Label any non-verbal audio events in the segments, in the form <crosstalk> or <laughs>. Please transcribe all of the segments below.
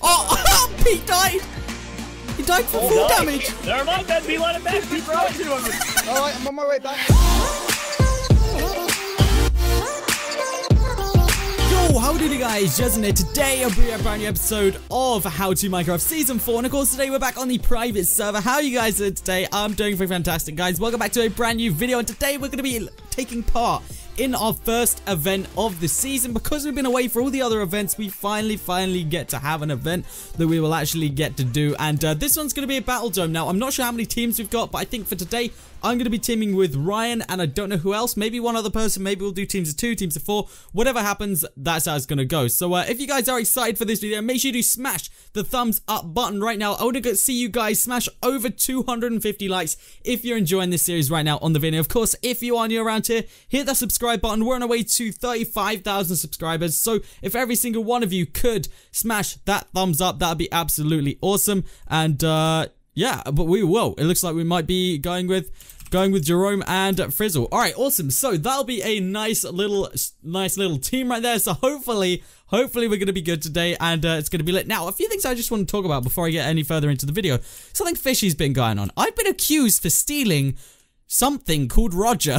Oh, <laughs> oh, Pete died. He died for oh, full damage. Never mind, then we let him back. Keep going to him. All right, I'm on my way back. Yo, how do you guys? Jason here. Today I'll be a brand new episode of How to Minecraft Season 4. And of course, today we're back on the private server. How are you guys doing today? I'm doing very fantastic, guys. Welcome back to a brand new video. And today we're going to be taking part in our first event of the season. Because we've been away for all the other events, we finally, finally get to have an event that we will actually get to do. And uh, this one's going to be a Battle Dome. Now, I'm not sure how many teams we've got, but I think for today, I'm going to be teaming with Ryan, and I don't know who else. Maybe one other person. Maybe we'll do teams of two, teams of four. Whatever happens, that's how it's going to go. So uh, if you guys are excited for this video, make sure you do smash the thumbs up button right now. I want to see you guys smash over 250 likes if you're enjoying this series right now on the video. Of course, if you are new around here, hit that subscribe button. We're on our way to 35,000 subscribers. So if every single one of you could smash that thumbs up, that would be absolutely awesome. And uh, yeah, but we will. It looks like we might be going with going with Jerome and Frizzle. All right, awesome. So that'll be a nice little, nice little team right there. So hopefully, hopefully we're going to be good today and uh, it's going to be lit. Now, a few things I just want to talk about before I get any further into the video. Something fishy's been going on. I've been accused for stealing something called Roger.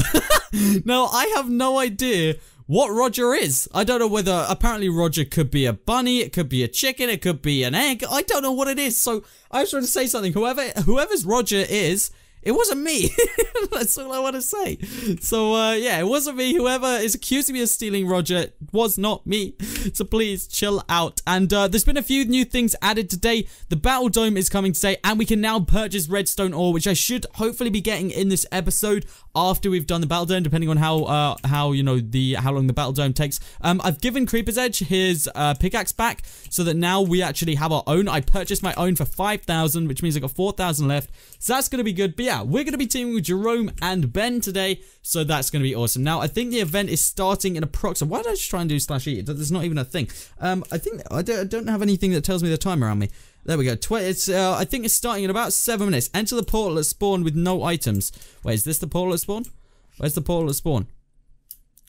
<laughs> now, I have no idea what Roger is. I don't know whether apparently Roger could be a bunny, it could be a chicken, it could be an egg. I don't know what it is. So I just want to say something. Whoever whoever's Roger is, it wasn't me. <laughs> That's all I want to say. So, uh, yeah, it wasn't me. Whoever is accusing me of stealing Roger was not me. So please chill out. And uh, there's been a few new things added today. The Battle Dome is coming today, and we can now purchase redstone ore, which I should hopefully be getting in this episode after we've done the Battle Dome, depending on how, uh, how you know, the how long the Battle Dome takes. Um, I've given CreepersEdge his uh, pickaxe back, so that now we actually have our own. I purchased my own for 5,000, which means I got 4,000 left. So that's going to be good. But yeah, we're going to be teaming with Jerome and Ben today. So that's going to be awesome. Now, I think the event is starting in approximately... Why did I just try and do slash E? There's not even a thing. Um, I think... I don't, I don't have anything that tells me the time around me. There we go. Tw it's, uh, I think it's starting in about seven minutes. Enter the portal at spawn with no items. Wait, is this the portal at spawn? Where's the portal at spawn?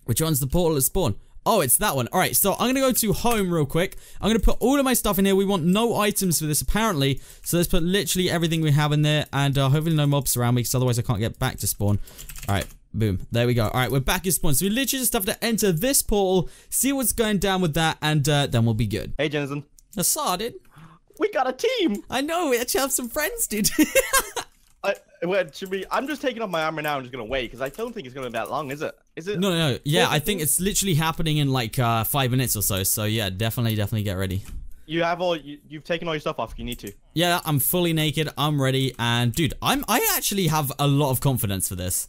Which one's the portal at spawn? Oh, it's that one. All right, so I'm going to go to home real quick. I'm going to put all of my stuff in here. We want no items for this, apparently. So let's put literally everything we have in there. And uh, hopefully no mobs around me, because otherwise I can't get back to spawn. All right, boom. There we go. All right, we're back in spawn. So we literally just have to enter this portal, see what's going down with that, and uh, then we'll be good. Hey, Generzon. I saw it. We got a team. I know. We actually have some friends, dude. <laughs> Well, should we? I'm just taking off my armor now. I'm just gonna wait because I don't think it's gonna be that long, is it? Is it? No, no, no. Yeah, I think it's literally happening in like uh, five minutes or so. So yeah, definitely, definitely get ready. You have all. You, you've taken all your stuff off. You need to. Yeah, I'm fully naked. I'm ready, and dude, I'm. I actually have a lot of confidence for this.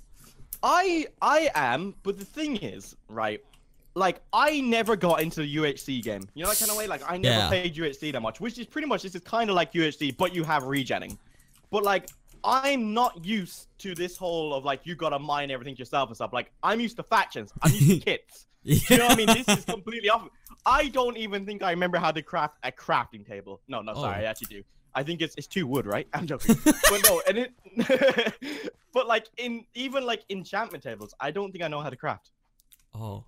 I I am, but the thing is, right? Like I never got into the UHC game. You know that kind of way. Like I never Yeah. played UHC that much, which is pretty much this is kind of like UHC, but you have regenning. But like I'm not used to this whole of like you gotta mine everything yourself and stuff. Like I'm used to factions. I'm used to <laughs> kits. You know what I mean? This is completely off. I don't even think I remember how to craft a crafting table. No, no, sorry, Oh. I actually do. I think it's it's two wood, right? <laughs> I'm <laughs> joking. but no, and it but like in even like enchantment tables, I don't think I know how to craft. Oh.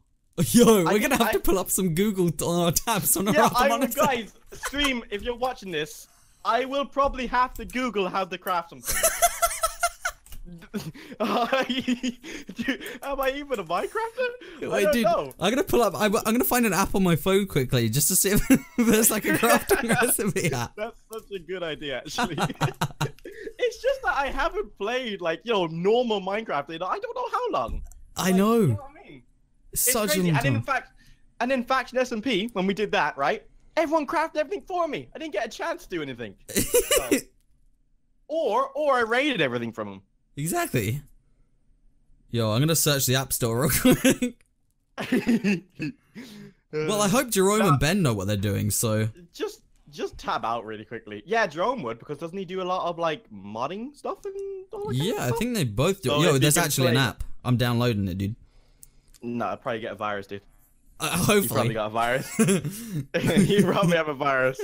Yo, we're think gonna have I- to pull up some Google on our tabs on our Yeah, I monitor. guys, stream, if you're watching this, I will probably have to Google how to craft something. Dude, <laughs> <laughs> am I even a Minecrafter? I Wait, don't dude, know. I'm gonna pull up. I'm, I'm gonna find an app on my phone quickly just to see if <laughs> there's like a crafting recipe app. That's such a good idea, actually. it's just that I haven't played like you know normal Minecraft. You know, I don't know how long. I Like, know. You know what I mean? Such a long And in fact, and in fact, in SMP when we did that, right? Everyone crafted everything for me. I didn't get a chance to do anything. <laughs> So- or or I raided everything from them. exactly. Yo, I'm gonna search the app store real quick. <laughs> well, I hope Jerome and Ben know what they're doing. So just just tab out really quickly. Yeah, Jerome would because doesn't he do a lot of like modding stuff and all that kind of yeah, I think they both do. So Yo, there's actually an app. I'm downloading it, dude. No, I'd probably get a virus, dude. Uh, <laughs> You probably got a virus. <laughs> <laughs> you probably have a virus.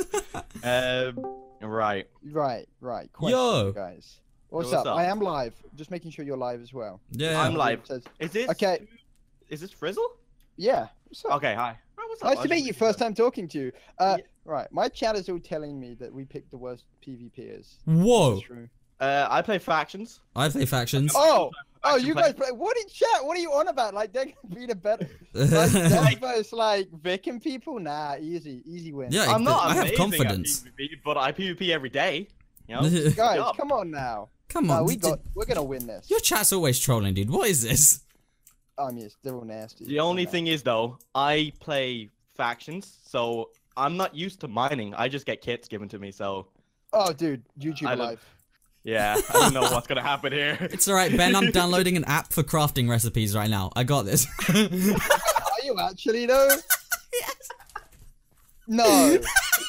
Um, right. Right, right. Question, Yo. guys. What's, what's up? up? I am live. Just making sure you're live as well. yeah. I'm live. Says- Is this Okay. Is this Frizzle? Yeah. What's up? Okay, hi. Oh, what's up? Nice I to meet you. First time talking to you. Uh, Yeah. right. My chat is all telling me that we picked the worst PvPers. Whoa. True. Uh, I play factions. I play factions. Oh, oh, you play- guys play. What in chat? What are you on about? Like they're gonna be the better. <laughs> Like, them versus like Vic and people. Nah, easy, easy win. Yeah, I'm not I have amazing confidence. at PvP, but I PvP every day. You know? <laughs> Guys, come on now. Come No, on. we d- got. We're gonna win this. Your chat's always trolling, dude. What is this? I mean, it's- they're all nasty. The only thing is though, I play factions, so I'm not used to mining. I just get kits given to me, so Oh, dude, YouTube I don't- live. Yeah, I don't know what's gonna happen here. <laughs> It's alright, Ben. I'm <laughs> downloading an app for crafting recipes right now. I got this. <laughs> Are you actually though? yes. No.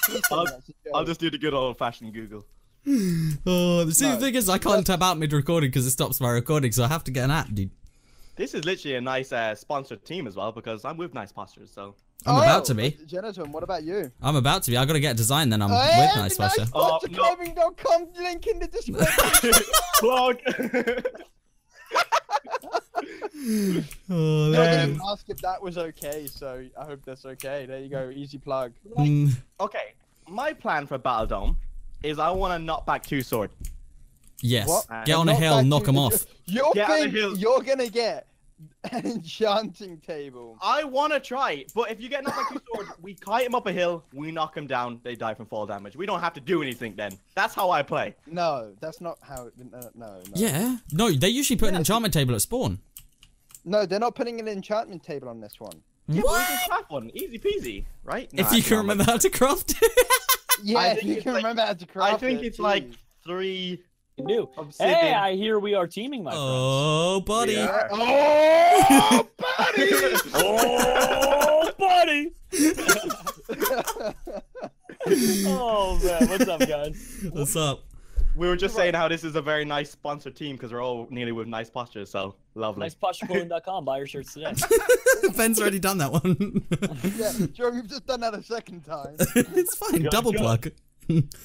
Please tell me I'll- that's a I'll just do the good old fashioned Google. <sighs> oh, the see, the No, thing is, I can't tab out mid recording because it stops my recording, so I have to get an app, dude. This is literally a nice uh, sponsored team as well because I'm with Nice Postures, so. I'm about to Oh, be. Jonathan, what about you? I'm about to be. I gotta get a design, then I'm Hey, with Nice Fasher. Oh, no. NicePosterClothing.com, link in the description. Plug. Oh, You're man. gonna ask if that was okay, so I hope that's okay. There you go, easy plug. Mm, okay, my plan for Battle Dome is I want to knock back two sword. yes. What? Get on a hill, back knock to them the- off. <laughs> You're Get on the think hill. you're gonna get <laughs> an enchanting table. I want to try it, but if you get knocked back two sword, we kite him up a hill, we knock him down, they die from fall damage. We don't have to do anything then. That's how I play. No, that's not how. No, no, no. Yeah. No, they usually put an enchantment table at spawn. No, they're not putting an enchantment table on this one. Yeah, but we What? can craft one, easy peasy, right? If you can remember how to craft Yeah, if you can like- remember how to craft it. <laughs> I think it, it's like three can do. <laughs> Hey, I hear we are teaming, my friends. Oh, buddy. Yeah. Oh, <laughs> buddy! <laughs> Oh, buddy! oh man, what's up, guys? What's up? We were just saying how this is a very nice sponsored team because we're all nearly with nice postures, so lovely. NicePostureclothing.com. Buy your shirts today. Ben's already done that one. yeah, Joe, you've just done that a second time. it's fine. Good, Double good. plug.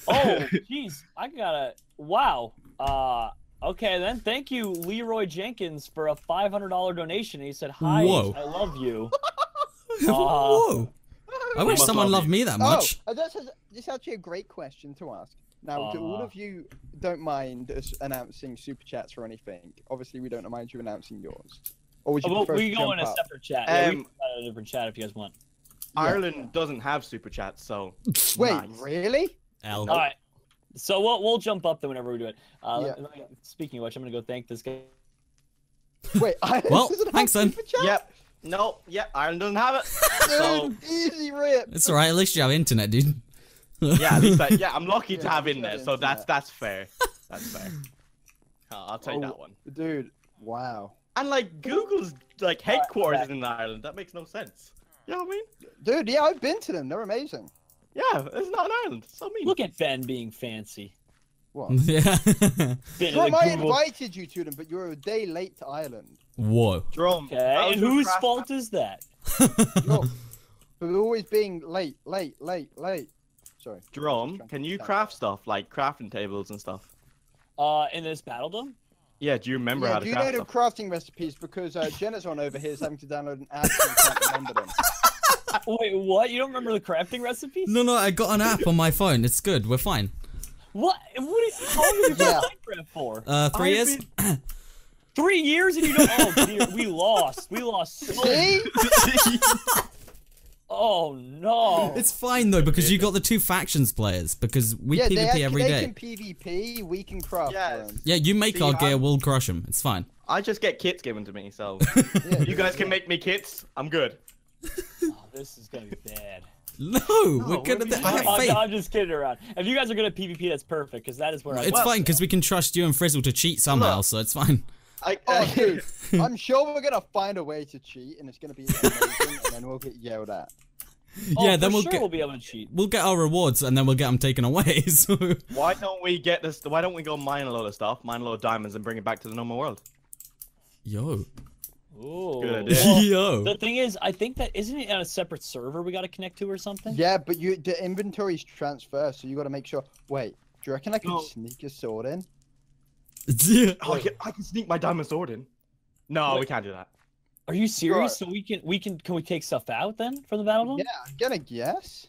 Oh, jeez, I gotta. Wow. Uh, okay then. Thank you, Leroy Jenkins, for a five hundred dollar donation. He said, "Hi, Whoa. I love you." <laughs> Whoa. I wish someone love loved me that much. Oh, uh, that's, this is actually a great question to ask. Now, do all Uh. of you don't mind us announcing super chats or anything? Obviously, we don't mind you announcing yours. Or would you Oh, well, we to go in a up? separate chat. Yeah, we Um, can a different chat if you guys want. Ireland doesn't have super chats, so Wait, nice. really? L. All right. So we'll we'll jump up then whenever we do it. Uh, Yeah. Speaking of which, I'm gonna go thank this guy. Wait, I <laughs> Well, doesn't have thanks then. Yep. No, yep, Ireland doesn't have it. <laughs> So easy rip. It's alright. At least you have internet, dude. yeah, at least I, yeah, I'm lucky <laughs> to have internet, in should there, have so that's that's fair. That's fair. Uh, I'll take Oh. that one. Dude, wow. And like Google's like headquarters right. is in Ireland. That makes no sense. You know what I mean? Dude, yeah, I've been to them. They're amazing. Yeah, it's not in Ireland. So mean. Look at Ben being fancy. What? <laughs> yeah. Ben Well, I invited you to them, but you were a day late to Ireland. Whoa. Jerome. Okay, and whose fault is that? You're, always being late, late, late, late. Sorry. Jerome, can you craft stuff like crafting tables and stuff? Uh, in this battle dome? Yeah, do you remember yeah, how to do to you know craft the crafting recipes? Because uh, Generzon over here is having to download an app and can't remember them. <laughs> Wait, what? You don't remember the crafting recipes? No, no. I got an app on my phone. It's good. We're fine. What? What? How long have you been Yeah. Minecraft for? Uh, three I've years. been- Three years and you don't. Oh dear, we lost. We lost. So... See? <laughs> Oh no. It's fine though because you got the two factions players because we yeah, they, PvP actually, every they day. can PvP, we can craft Yes. them. Yeah, you make See, our gear, I'm- we'll crush them. It's fine. I just get kits given to me, so <laughs> Yeah, you guys can make me kits. I'm good. Oh, this is gonna be bad. No, we're we're gonna. being I have I'm, oh, faith. I'm just kidding around. If you guys are gonna PvP, that's perfect because that is where I. It's Well- fine because we can trust you and Frizzle to cheat somehow, Look. so it's fine. I, <laughs> Oh, uh, dude, <laughs> I'm sure we're gonna find a way to cheat, and it's gonna be amazing, and then we'll get yelled at. Oh, yeah, for then we'll sure get we'll be able to cheat. we'll get our rewards and then we'll get them taken away. <laughs> So why don't we get this? Why don't we go mine a load of stuff, mine a load of diamonds, and bring it back to the normal world? yo, Ooh. Good idea. Well, <laughs> yo, the thing is, I think that isn't it on a separate server we got to connect to or something. Yeah, but you the inventory is transfer, so you got to make sure. Wait, do you reckon I can No. sneak a sword in? Oh, <laughs> I can, I can sneak my diamond sword in. No, we can't do that. Are you serious? Sure. So we can we can can we take stuff out then from the battle dome? Yeah, I'm gonna guess.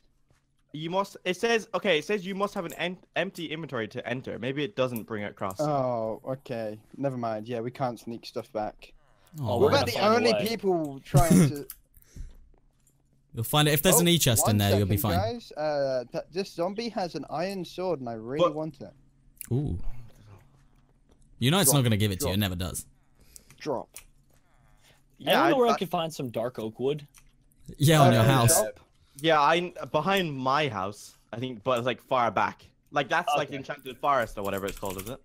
You must. It says okay. It says you must have an en- empty inventory to enter. Maybe it doesn't bring it across. Oh, okay. Never mind. Yeah, we can't sneak stuff back. Oh, We're We're about the only people trying to. <laughs> You'll find it. If there's an Oh, E chest in one there, you'll be fine. Guys, uh, this zombie has an iron sword, and I really But- want it. Ooh. You know it's not going to give it to you. It never does. Drop. Yeah, I don't know where I, I- can find some dark oak wood. Yeah, on Uh, your house. drop. Yeah, I behind my house. I think, but it's like far back. Like that's like the enchanted forest or whatever it's called, is it?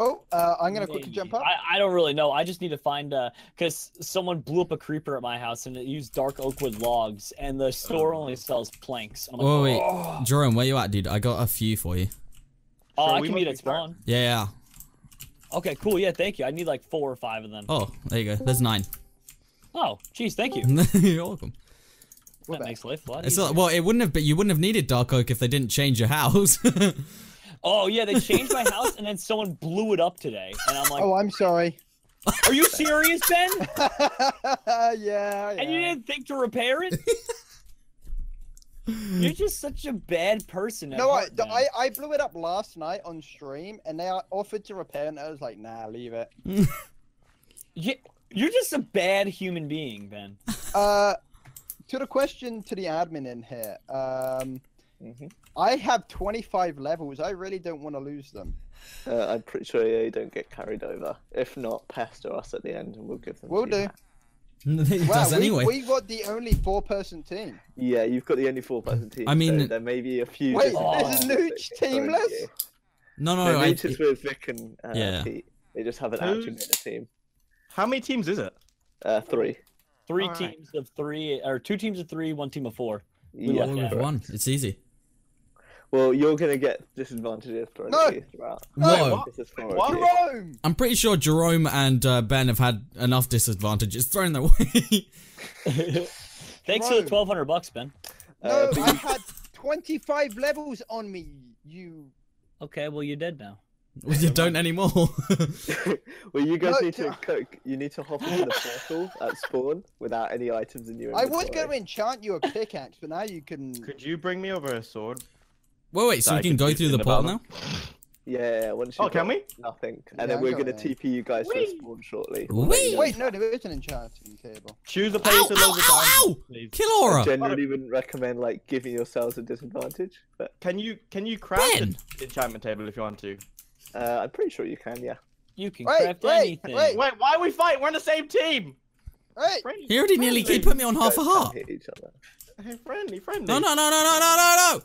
Oh, uh, I'm gonna quickly jump up. I, I don't really know. I just need to find uh because someone blew up a creeper at my house and it used dark oak wood logs and the store only sells planks. I'm like, Oh, wait. oh, Jerome, where you at, dude? I got a few for you. oh, Sure, I we can must meet be at spawn. Yeah, yeah. Okay, cool. Yeah, thank you. I need like four or five of them. Oh, there you go. There's nine. Oh, geez, thank you. <laughs> You're welcome. That makes life a lot It's easier. not, well, it wouldn't have. But you wouldn't have needed dark oak if they didn't change your house. <laughs> Oh yeah, they changed my house and then someone blew it up today, and I'm like, Oh, I'm sorry. "Are you serious, Ben? yeah, <laughs> yeah. And you didn't think to repair it? <laughs> You're just such a bad person. No, I, heart, man. I, I blew it up last night on stream, and they offered to repair, and I was like, nah, leave it. <laughs> You- You're just a bad human being, Ben. Uh, to the question to the admin in here, um, Mhm. I have 25 levels. I really don't want to lose them. Uh, I'm pretty sure yeah, you don't get carried over. If not, pester us at the end and we'll give them. We'll to you do. back. it <laughs> Wow, does we, anyway. we got the only four-person team. Yeah, you've got the only four-person team. I mean- so there may be a few. Wait, different Oh. is options Nooch get thrown at teamless? you. No, no, No, no. I, Nooch is with Vic and uh, Yeah. Pete. They just haven't Who's- actually made a team. How many teams is it? Uh, three. Three Alright. teams of three, or two teams of three, one team of four. Yeah, luck all yeah. one. It's easy. Well, you're gonna get disadvantages thrown No. at you throughout. Whoa. This is for What? you. Rome! I'm pretty sure Jerome and uh, Ben have had enough disadvantages thrown their way. <laughs> Thanks for the twelve hundred bucks, Ben. No, Uh, but I had 25 levels on me, you... Okay, well you're dead now. Well, you don't anymore. <laughs> well, you guys No, need to d- cook. You need to hop into the <laughs> portal at spawn without any items in your I inventory. was going to enchant you a pickaxe, but now you can... Could you bring me over a sword? Wait, wait. So That we can go through the the portal now. Yeah, yeah, once Oh, you've can we? Nothing, Yeah, and then we're going gonna. TP you guys to spawn shortly. Whee! Wait, no, there is an enchanting table. Choose a place Ow, to ow, load the ow, ow! diamonds, please. Kill I Aura. generally wouldn't recommend like giving yourselves a disadvantage, but Can you can you craft Ben! an enchantment table if you want to? uh, I'm pretty sure you can. Yeah. You can Wait, craft wait, anything. wait. Wait, why are we fighting? We're on the same team. Hey! Friendly, He already nearly he put me on half a heart. Hit each other. Hey, friendly, friendly. No, no, no, no, no, no, no, no.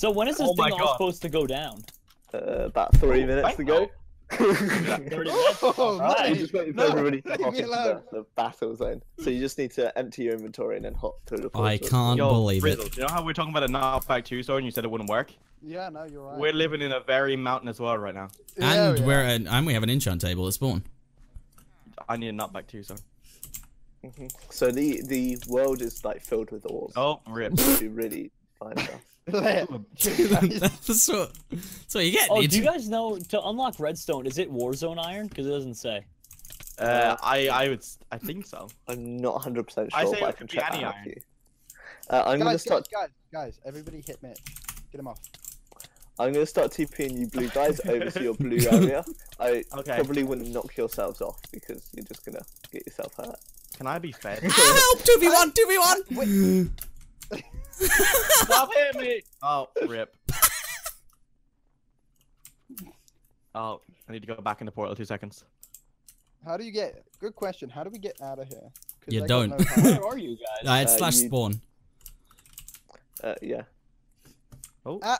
So when is this Oh thing all God. supposed to go down? Uh, about three Oh, minutes thank to go. <laughs> Oh, Alright. I'm just waiting for No, everybody to leave hop me into alone. the, the battle zone. So you just need to empty your inventory and then hop through the portal. I can't Yo, believe Rizzle, it. you know how we're talking about a knockback two sword and you said it wouldn't work? Yeah, no, you're right. We're living in a very mountainous world right now. Yeah, And yeah. we're an, and we have an enchant table at spawn. I need a knockback two sword. Mhm. So the the world is like filled with ores. Oh, rip. If really find stuff. <laughs> that's, what, that's what you get. Oh, do you guys know to unlock redstone? Is it Warzone iron? Because it doesn't say. Uh, uh I I would I think so. I'm not 100 percent sure, I say but I can check that out for you. Uh, I'm guys, gonna start. Guys, guys, everybody hit me. Get him off. I'm gonna start TPing you blue guys <laughs> over to your blue area. I okay. probably wouldn't knock yourselves off because you're just gonna get yourself hurt. Can I be fed? Help! 2v1, 2v1! <laughs> Stop hitting me! Oh, <laughs> rip. Oh, I need to go back in the portal two seconds. How do you get? Good question. How do we get out of here? You I don't. no <laughs> power. Where are you guys? Uh, it's Uh, slash you- spawn. Uh, yeah. Oh, oh,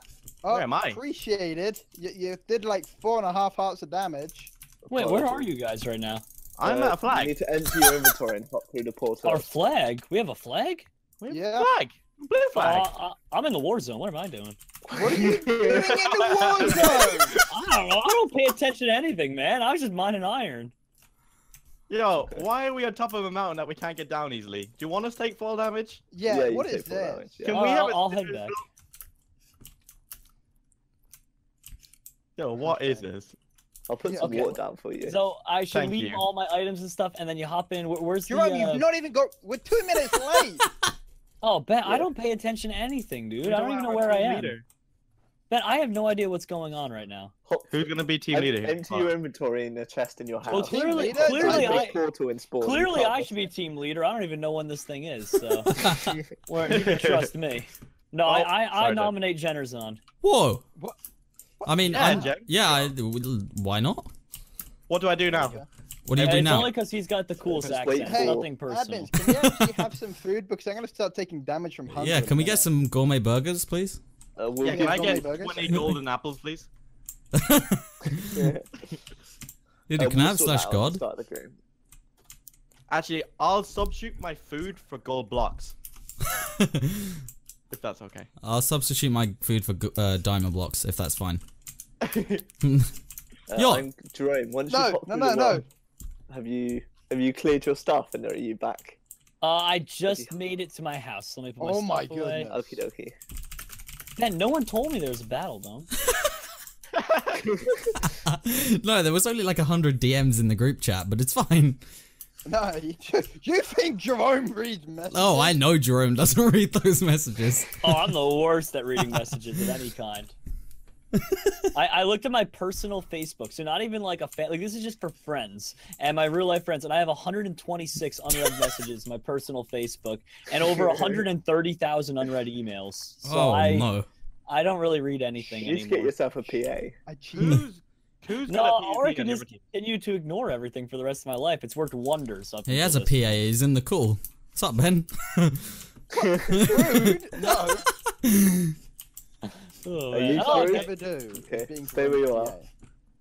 Where am I? Appreciated. You, you did like four and a half hearts of damage. Wait, where are you guys right now? I'm Uh, at a flag. You need to empty your inventory and hop through the portal. Our flag. We have a flag. We have a flag. Blue flag. Uh, I- I'm in the war zone. What am I doing? What are you <laughs> doing in the war <laughs> zone? I don't know. I don't pay attention to anything, man. I was just mining iron. Yo, why are we on top of a mountain that we can't get down easily? Do you want us to take fall damage? Yeah, you what take this? yeah. Can Uh, we have I'll- a- I'll head back. Yo, what is this? I'll put Yeah. some Okay. water down for you. So I should Thank leave you. all my items and stuff, and then you hop in. Where, where's Jerome, the? you've Uh... not even got. We're two minutes late. <laughs> Oh, Ben, I don't pay attention to anything, dude. I don't don't even know where I am. leader. Ben, I have no idea what's going on right now. Who's gonna be team leader? here? Empty your inventory in the chest in your house. Well, clearly, clearly, I, it. portal in spawn. clearly, I should be team leader. I don't even know when this thing is, so <laughs> well, you can trust me. No, Oh, I, I, I sorry, Deb. nominate Generzon. Whoa. What- I mean, Yeah, yeah. I, why not? What do I do now? What do you And do it's now? only because he's got the coolest Just accent. Hey, Nothing personal. Admins, can we actually have some food? Because I'm gonna start taking damage from hunger. Yeah, can we get some gourmet burgers, please? Uh, we'll Yeah, can I get burgers? 20 golden apples, please? <laughs> Dude, uh, can I have we'll sort slash that out at god? Start the game. Actually, I'll substitute my food for gold blocks, <laughs> if that's okay. I'll substitute my food for uh, diamond blocks if that's fine. <laughs> Uh, Yo. I'm, Jerome, once No, you pop no, no, no. Wall, Have you have you cleared your stuff and are you back? Uh, I just made it to my house. Let me put my Oh my stuff away. goodness. Okie dokie. Ben, no one told me there was a battle, though. <laughs> <laughs> no, there was only like a hundred DMs in the group chat, but it's fine. No, you, you think Jerome reads messages? Oh, I know Jerome doesn't <laughs> read those messages. Oh, I'm the worst at reading messages of any kind. I, I looked at my personal Facebook, so not even like a fan. Like this is just for friends and my real life friends, and I have 126 unread <laughs> messages my personal Facebook and over 130,000 unread emails. So oh I no. I don't really read anything You need to get yourself a PA. I cheated. Who's who's No, got a or I PvP could on just continue to ignore everything for the rest of my life. It's worked wonders. Up He has a PA. this He's in the call. What's up, Ben? Rude? <laughs> No, Oh, Are you Oh, through? okay. never do. Okay, stay where you are.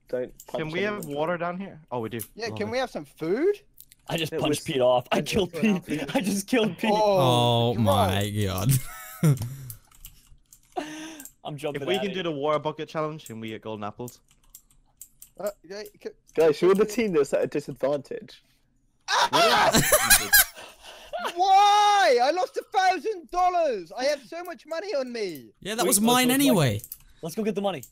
Don't. Punch Can we have water down here? Oh, we do. Yeah, Lovely. can we have some food? I just It punched was- Pete off. I it killed for Pete. I just killed Pete. Oh Jerome. my god. <laughs> I'm jumping. If we at can it. do the water bucket challenge, can we get golden apples? Uh, yeah, c- Guys, you're the team that's at a disadvantage. <laughs> Why? I lost a thousand dollars. I have so much money on me. Yeah, that Wait, was let's mine look like- anyway. Let's go get the money.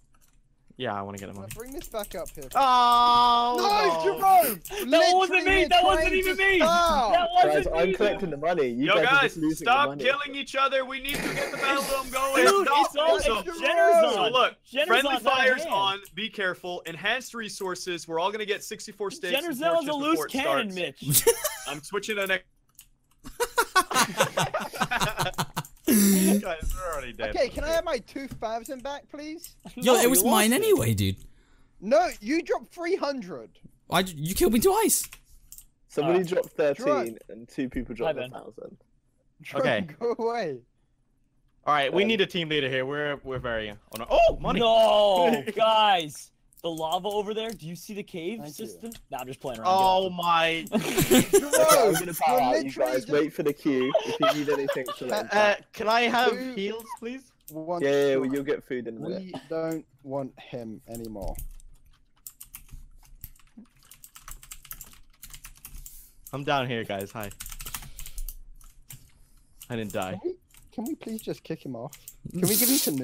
Yeah, I want to get the Now money. bring this back up here. Oh no, Jerome! That wasn't me, that wasn't even me. stop. That wasn't I'm collecting the money. You Yo, guys, are guys, just losing stop the money. killing each other. We need to get the battle dome going. Dude, Stop. it's all so, Jerome. Jenner's so look, Jenner's friendly on, fire's on. Be careful. Enhanced resources. We're all gonna get 64 stakes. Jenner's and a loose cannon, starts. Mitch. I'm switching to next. Guys, we're already dead. Okay, can I have my two thousand back, please? <laughs> Yo, No, it was mine it. anyway, dude. No, you dropped three hundred. I, you killed me twice. Somebody Alright. dropped 13 Right. and two people dropped a thousand. Okay. <laughs> Go away. All right, we Um, need a team leader here. We're we're very. Oh, no. oh money. No, <laughs> guys. The lava over there. Do you see the cave Thank you. system? Nah, I'm just playing around. Oh my. <laughs> Okay, I'm gonna power out, you guys. just Wait for the queue. If you need anything, to Uh, uh, can I have Two- heals, please? one Yeah, yeah, shot. well, you'll get food in a minute. We don't want him anymore. I'm down here, guys. Hi. I didn't die. Can we, can we please just kick him off? Can we give him to <laughs>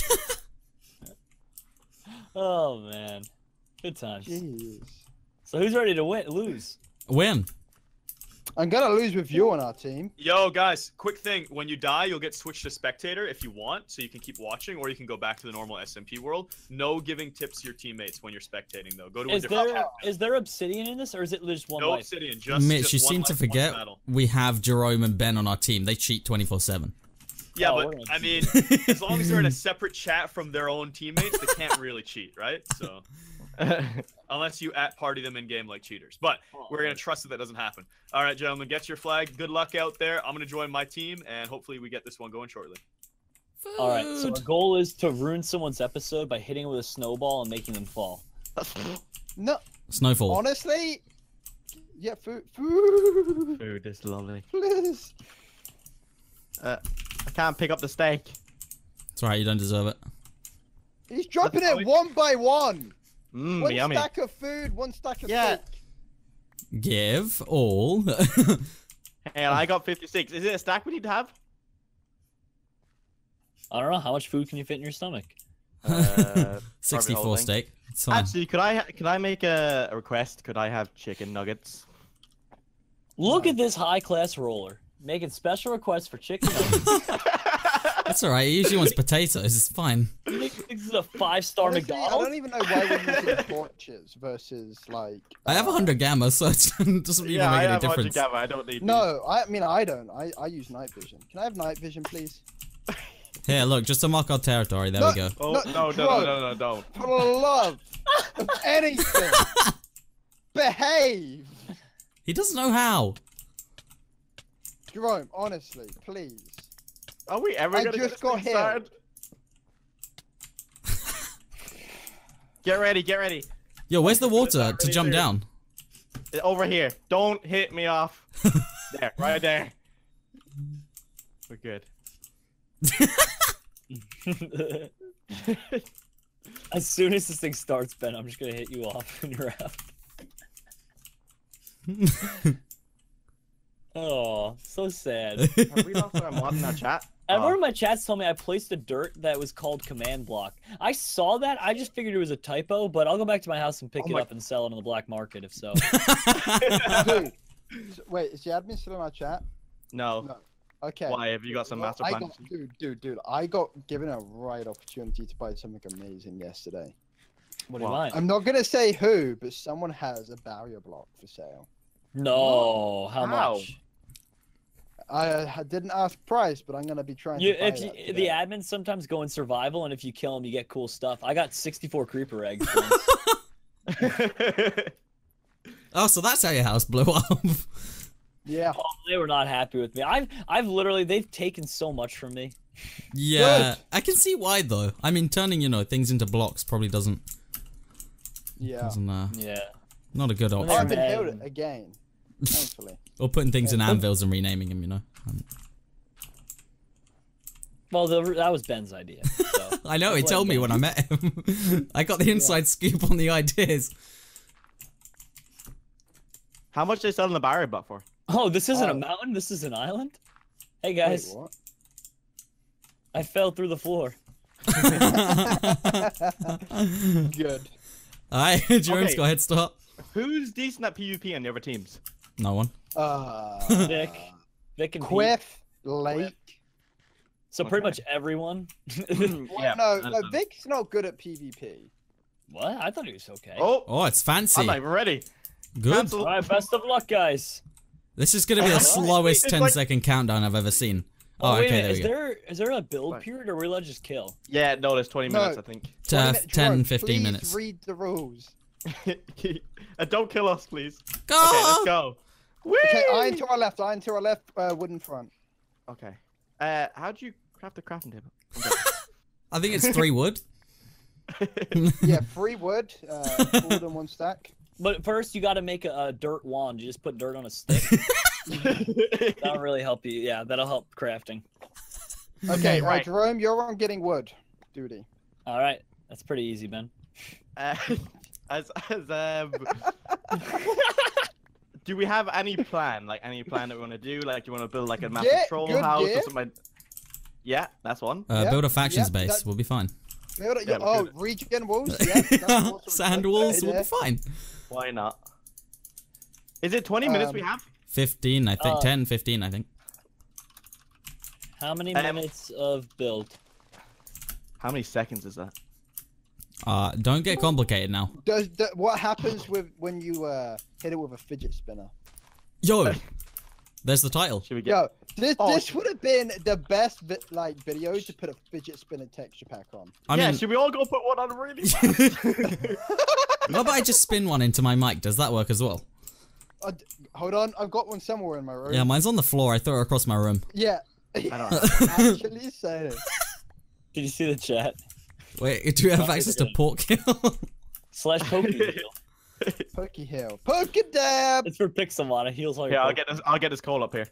Nooch? Oh man, good times. Jeez. So who's ready to win? Lose? Win. I'm gonna lose with you on our team. Yo, guys, quick thing. When you die, you'll get switched to spectator if you want, so you can keep watching, or you can go back to the normal SMP world. No giving tips to your teammates when you're spectating, though. Go to a Is different there there obsidian in this, or is it just one No life? obsidian, just Mitch, just you seem life, to forget we have Jerome and Ben on our team. They cheat 24 7. Yeah, Oh, but I mean, <laughs> as long as they're in a separate chat from their own teammates, they can't really cheat, right? So <laughs> unless you at party them in game like cheaters, but we're gonna trust that that doesn't happen. All right, gentlemen, get your flag. Good luck out there. I'm gonna join my team, and hopefully we get this one going shortly. All right. So our goal is to ruin someone's episode by hitting with a snowball and making them fall. <laughs> No, Snowfall. honestly. Yeah, food. Food. Food is lovely. Please. Uh, I can't pick up the steak. It's alright, you don't deserve it. He's dropping That's it we- one by one. Mmm, one yummy. stack of food, one stack of Yeah. steak. Give all. <laughs> Hey, I got 56. Is it a stack we need to have? I don't know how much food can you fit in your stomach. Uh, <laughs> 64 steak. It's fine. Actually, could I could I make a, a request? Could I have chicken nuggets? Look at this high class roller making special requests for chicken. nuggets. <laughs> That's alright. He usually wants potatoes. It's fine. this is a five star Honestly, I McDonald's. don't even know why we're using torches versus like. I have uh, 100 gamma, so it doesn't even yeah, make I any have 100 difference. gamma. I don't need. No, I mean I don't. I I use night vision. Can I have night vision, please? <laughs> Here, look, just to mark our territory. There No. we go. these. Oh No, no no no no no don't. For the love of <laughs> anything, behave, He doesn't know how. Jerome. Honestly, please. Are we ever I gonna just get got this hit. started? get ready, get ready. Yo, where's the water to really jump there. down? Over here. Don't hit me off. <laughs> there, right there. We're good. <laughs> as soon as this thing starts, Ben, I'm just gonna hit you off and you're out. <laughs> oh, so sad. Have we lost our mod in our chat? Everyone in Oh. my chat told me I placed a dirt that was called command block. I saw that. I just figured it was a typo, but I'll go back to my house and pick Oh it my- up and sell it on the black market if so. <laughs> Dude, wait, is the admin still in our chat? no. No. Okay. Why have you got some Well, master plans? got, dude, dude, dude. I got given a right opportunity to buy something amazing yesterday. What do you Wow. mind? I'm not gonna say who, but someone has a barrier block for sale. No, how, How? much? I, uh, I didn't ask price, but I'm gonna be trying You, to if you, the today. admins sometimes go in survival, and if you kill them, you get cool stuff. I got 64 creeper eggs. <laughs> <laughs> Oh, so that's how your house blew <laughs> up. Yeah. oh, they were not happy with me. I've, I've literally, they've taken so much from me. yeah, I can see why though. I mean, turning you know things into blocks probably doesn't Yeah. doesn't uh, Yeah. not a good Well, I've option. been man. again. Thankfully. <laughs> Or putting things in anvils and renaming them, you know. Um, Well, the, that was Ben's idea. So. <laughs> I know. He told me when I met him. <laughs> I got the inside scoop on the ideas. How much they selling the barrier butt for? Oh, this isn't a Oh. mountain. This is an island. Hey Wait, guys, what? I fell through the floor. Good. Alright, Jerome's Okay. got a head start. Who's decent at PvP on the other teams? No one. Uh, <laughs> Vic, Vic and Pete. Quiff, Laake. So pretty much everyone. <laughs> <laughs> Yeah, no, no, is- Vic's not good at PvP. what? I thought he was okay. Oh, Oh, it's fancy. I'm not even ready. Good. All right, best of luck, guys. This is gonna be the slowest It's 10 like- second countdown I've ever seen. Oh, wait okay, minute, there is we go. Is there is there a build Right. period, or are we allowed to just kill? Yeah, no, there's 20 No. minutes, I think. T- 20 uh, minutes. 10, Jerome, 15 please minutes. read the rules. uh, don't kill us, please. Go! Okay, let's go. Whee! Okay, iron to our left, iron to our left, uh, wooden front. Okay. Uh, how do you craft a crafting table? <laughs> I think it's three wood. <laughs> Yeah, free wood, uh, all in one stack. But first, you got to make a, a dirt wand. You just put dirt on a stick. <laughs> That'll really help you. Yeah, that'll help crafting. Okay, right. right. Jerome, you're on getting wood duty. All right, that's pretty easy, Ben. Uh, as as um. Do we have any plan? Like any plan that we want to do? Like, do you want to build like a massive Yeah, troll house gear. or something? Yeah, that's one. Uh, Yeah, build a factions yeah, base. that- We'll be fine. Build it- Yeah, oh, could- regen walls. <laughs> Yeah, that's awesome. Sand walls. We'll be fine. Why not? Is it 20 minutes we Um, have? 15, I think. Uh, 10, 15, I think. How many Um, minutes of build? How many seconds is that? Uh, don't get complicated now. Does, do- what happens with when you uh, hit it with a fidget spinner? Yo, <laughs> there's the title. Should we get? Yo, this Oh, this would have been the best vi- like video to put a fidget spinner texture pack on. I yeah, mean, should we all go put one on really <laughs> fast? <laughs> what about I just spin one into my mic? Does that work as well? Uh, d- hold on, I've got one somewhere in my room. Yeah, mine's on the floor. I throw it across my room. Yeah. I don't Actually, say it. Did you see the chat? Wait, do we have access to good. port kill? <laughs> Slash Pokey Pokey Hill. Pokedab! It's for Pixelmon. It heals all your. Yeah, I'll Poke- get this. I'll get this coal up here.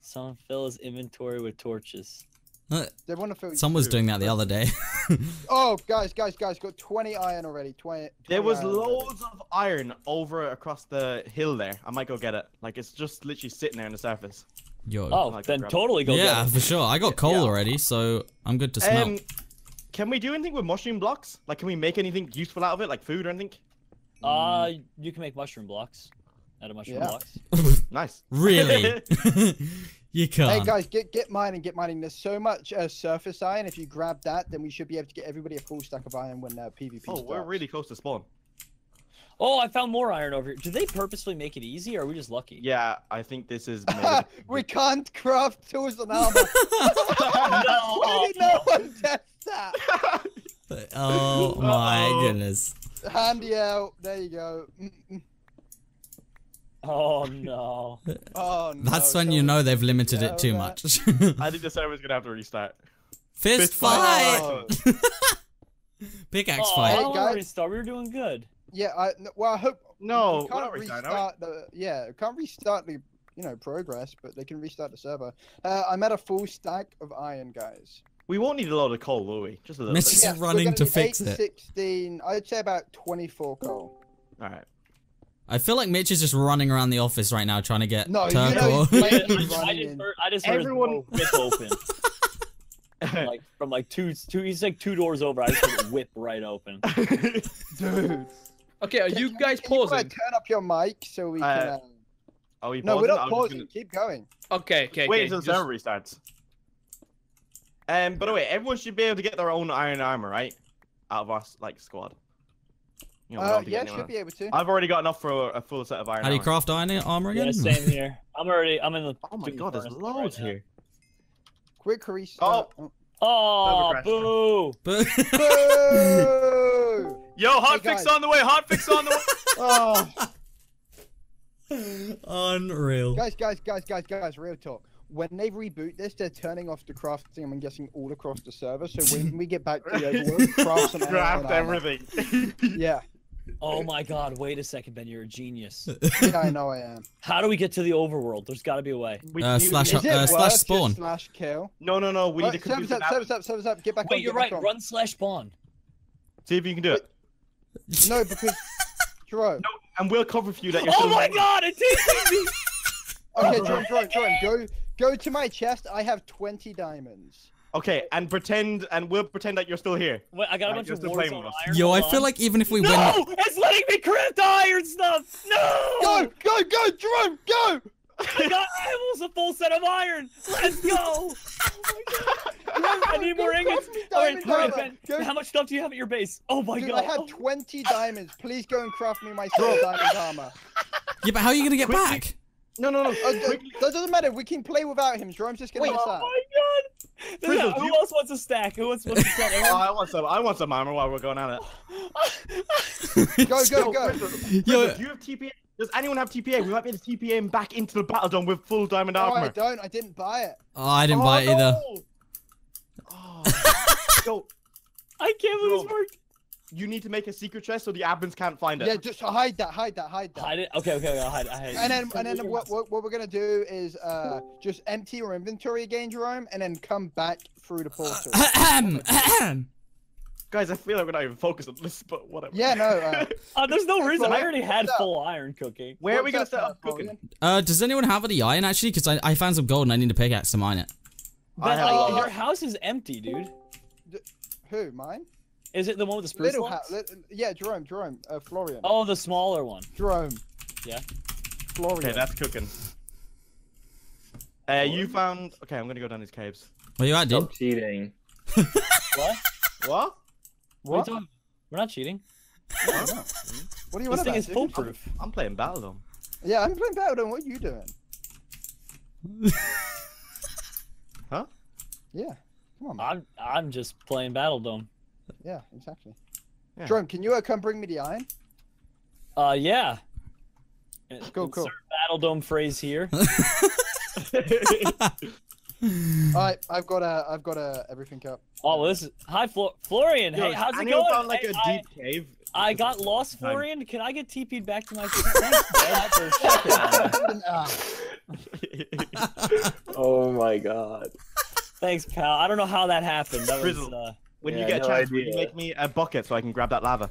Someone fill his inventory with torches. Uh, They want to fill Someone was doing that the other day. <laughs> Oh, guys, guys, guys, got 20 iron already. 20. 20 There was iron already. loads of iron over across the hill there. I might go get it. Like it's just literally sitting there on the surface. Yo. Oh, like then totally go yeah, get it. for sure. I got coal Yeah. already, so I'm good to smelt. Um, can we do anything with mushroom blocks? Like, can we make anything useful out of it, like food or anything? Uh, you can make mushroom blocks out of mushroom Yeah. blocks. <laughs> Nice. Really? <laughs> <laughs> you can't. guys, get get mining, get mining. There's so much uh, surface iron. If you grab that, then we should be able to get everybody a full stack of iron when uh, PvP Oh, starts. we're really close to spawn. Oh, I found more iron over here. Do they purposely make it easy, or are we just lucky? Yeah, I think this is. <laughs> We can't craft tools and armor. Why did no one test that? Oh <laughs> my Uh-oh. goodness. Handy out. There you go. Oh no. <laughs> Oh no. That's when you know they've limited Yeah, it too right. much. I think the server's gonna have to restart. Fist, Fist fight! fight. Pickaxe oh, fight. I don't Hey, want guys. to restart. We were doing good. Yeah. I well, I hope. No, we we're can't not restarting, are restart the. Yeah, can't restart the. You know, progress, but they can restart the server. Uh, I'm at a full stack of iron, guys. We won't need a lot of coal, will we? Just a little Miss- bit. Just Yeah, we're running gonna need fix 8, it. 16. I'd say about 24 coal. All right. I feel like Mitch is just running around the office right now trying to get No, you turtle. know he's I, I, He's I running just in. heard, I just heard Everyone- Everyone... whip open. From, like from like two two. He's like two doors over. I just heard whip right open. <laughs> Dude. Okay, are Can- you can guys can you, pausing? turn up your mic so we Uh, can. Uh... Are we No, we're not I was pausing. Keep going. Okay, okay, Wait okay. until the just- server restarts. Um, by the way, everyone should be able to get their own iron armor, right? Out of our like squad. You know, Uh, have to get yeah, anyone should else. be able to. I've already got enough for a full set of iron How do you armor. craft iron armor again? Yeah, same here. I'm already. I'm in the. Oh my god, there's loads right here. Quick restart. Oh. Oh, boo! boo! But Boo! <laughs> Yo, hot Hey, fix guys. on the way. Hot fix on the way. <laughs> oh, unreal. guys, guys, guys, guys, guys, real talk. When they reboot this, they're turning off the crafting. I'm guessing all across the server. So when we get back to the overworld, <laughs> craft some Craft everything. <laughs> Yeah, Oh my God! Wait a second, Ben. You're a genius. yeah, I know I am. How do we get to the overworld? There's got to be a way. Uh, need- slash- uh, slash spawn. Slash kill. No, no, no. We Oh, need to servers confuse up, the servers up, servers up. Get back on. Wait, you're get back right. on. Run slash spawn. See if you can do it. No, because <laughs> Jerome. And we'll cover for you that you're still. Oh still my running. God! It takes me. <laughs> Okay, Jerome, Jerome, Jerome, go, go to my chest. I have 20 diamonds. Okay, and pretend, and we'll pretend that you're still here. Wait, I got a bunch you're of still playing Warzone with us. iron. Yo, I feel like even if we No! win, It's letting me craft iron stuff. No! Go, go, go, Jerome, go! I got almost a full set of iron. Let's go! <laughs> Oh my God! I need more ingots. All right, all right. Ben. Go- How much stuff do you have at your base? Oh my Dude, God! I have Oh. 20 diamonds. Please go and craft me my set diamond armor. yeah, but how are you gonna get Quickly- back? No, no, no. Uh, that doesn't matter. We can play without him. Jerome's just gonna Wait, miss Oh out. my God! Frizzle, a- do who you- else wants a stack? Who wants, wants a stack? Oh, I want some. I want some armor while we're going at it. Go, go, go. Frizzle, Yo- do you have TPA? Does anyone have TPA? We might be able to TPA him back into the battle dome with full diamond armor. No, I don't. I didn't buy it. Oh, I didn't Oh, buy it either. Oh. <laughs> Yo, I can't believe this Bro. worked. you need to make a secret chest so the admins can't find it. Yeah, just hide that, hide that, hide that. Hide it. Okay, okay, okay. I'll hide. it, hide. And then, and then what, what, what we're gonna do is uh, just empty your inventory again, Jerome, and then come back through the portal. Ahem, ahem. Guys, I feel like we're not even focused on this, but whatever. yeah, no. Uh, <laughs> Uh, there's no reason. I already had full iron cooking. Where are we gonna what's set uh, up cooking? Uh, does anyone have any iron actually? Because I, I found some gold and I need a pickaxe to mine it. I Ben, have I- a lot. your house is empty, dude. Who? Mine? Is it the one with the spruce Little logs? Li- yeah, Jerome, Jerome, uh, Florian. Oh, the smaller one. Jerome. Yeah. Florian. Okay, that's cooking. Uh, you found. Okay, I'm gonna go down these caves. Where you at, dude? Stop cheating. <laughs> What? What? What? What? We're not cheating. What are you This thing about? is dude? foolproof. I'm playing battle dome. Yeah, I'm playing Battle. Dome. What are you doing? <laughs> Huh? Yeah. Come on, man. I'm I'm just playing Battle Dome. Yeah, exactly. Yeah. Jerome, can you uh, come bring me the iron? Uh, yeah. Cool, cool. Battle Dome phrase here. <laughs> <laughs> <laughs> All right, I've got uh, I've got uh, everything up. Oh, well, this is hi, Flo- Florian. Yo, hey, how's it anyone going? found like Hey, a I- deep cave? I, got lost, Time. Florian. Can I get TP'd back to my? <laughs> Thanks. <laughs> Oh my god. Thanks, pal. I don't know how that happened. That was. Uh, when you Yeah, get a chance, will you make me a bucket so I can grab that lava?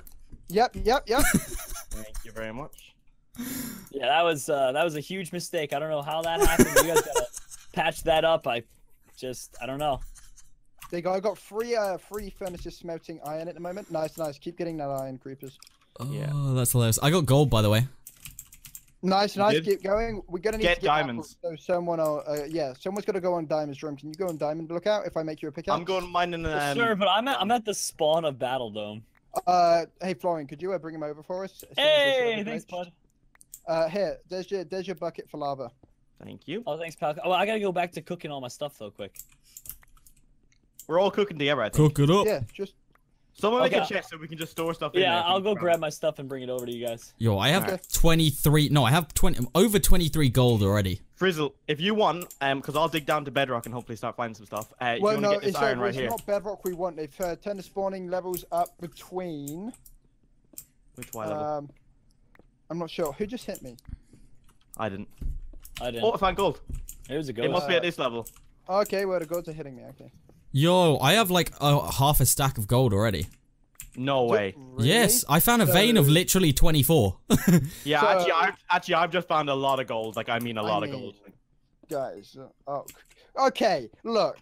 yep, yep, yep. Thank you very much. yeah, that was uh, that was a huge mistake. I don't know how that happened. You guys gotta patch that up. I just I don't know. There you go. I got free uh three furnaces smelting iron at the moment. Nice, nice. Keep getting that iron, creepers. Oh, Yeah. that's hilarious. I got gold, by the way. Nice, nice. Keep going. We're gonna need Get to get diamonds. apples, So someone, will, uh, yeah, someone's got to go on diamonds. Drum, can you go on diamond lookout if I make you a pickaxe? I'm going mining. Um, sure, but I'm at, I'm at the spawn of Battle Dome. Uh, hey Florian, could you uh, bring him over for us? as soon as this Hey, thanks, bud. Uh, here, there's your there's your bucket for lava. Thank you. Oh, thanks, pal. Oh, I gotta go back to cooking all my stuff though, quick. We're all cooking together. I think. Cook it up. Yeah, just Someone make a Okay. chest so we can just store stuff in Yeah. I'll go grab my stuff and bring it over to you guys. Yo, I have Okay. 23. No, I have 20. Over 23 gold already. Frizzle, if you want, um, because I'll dig down to bedrock and hopefully start finding some stuff. Uh, well, you no, want to get it's, this iron uh, right it's here. not bedrock we want. They've uh, turned the spawning levels up between. Which Y level? Um, I'm not sure. Who just hit me? I didn't. I didn't. Oh, I found gold. Here's a gold. It ghost. must be at this level. Okay, well the gods are hitting me. Okay. Yo, I have like a half a stack of gold already. No way. Really? Yes, I found a vein of literally 24. <laughs> Yeah, So- actually, I've, actually, I've just found a lot of gold. Like, I mean, a lot of mean- gold. guys. uh, Oh, okay. Look,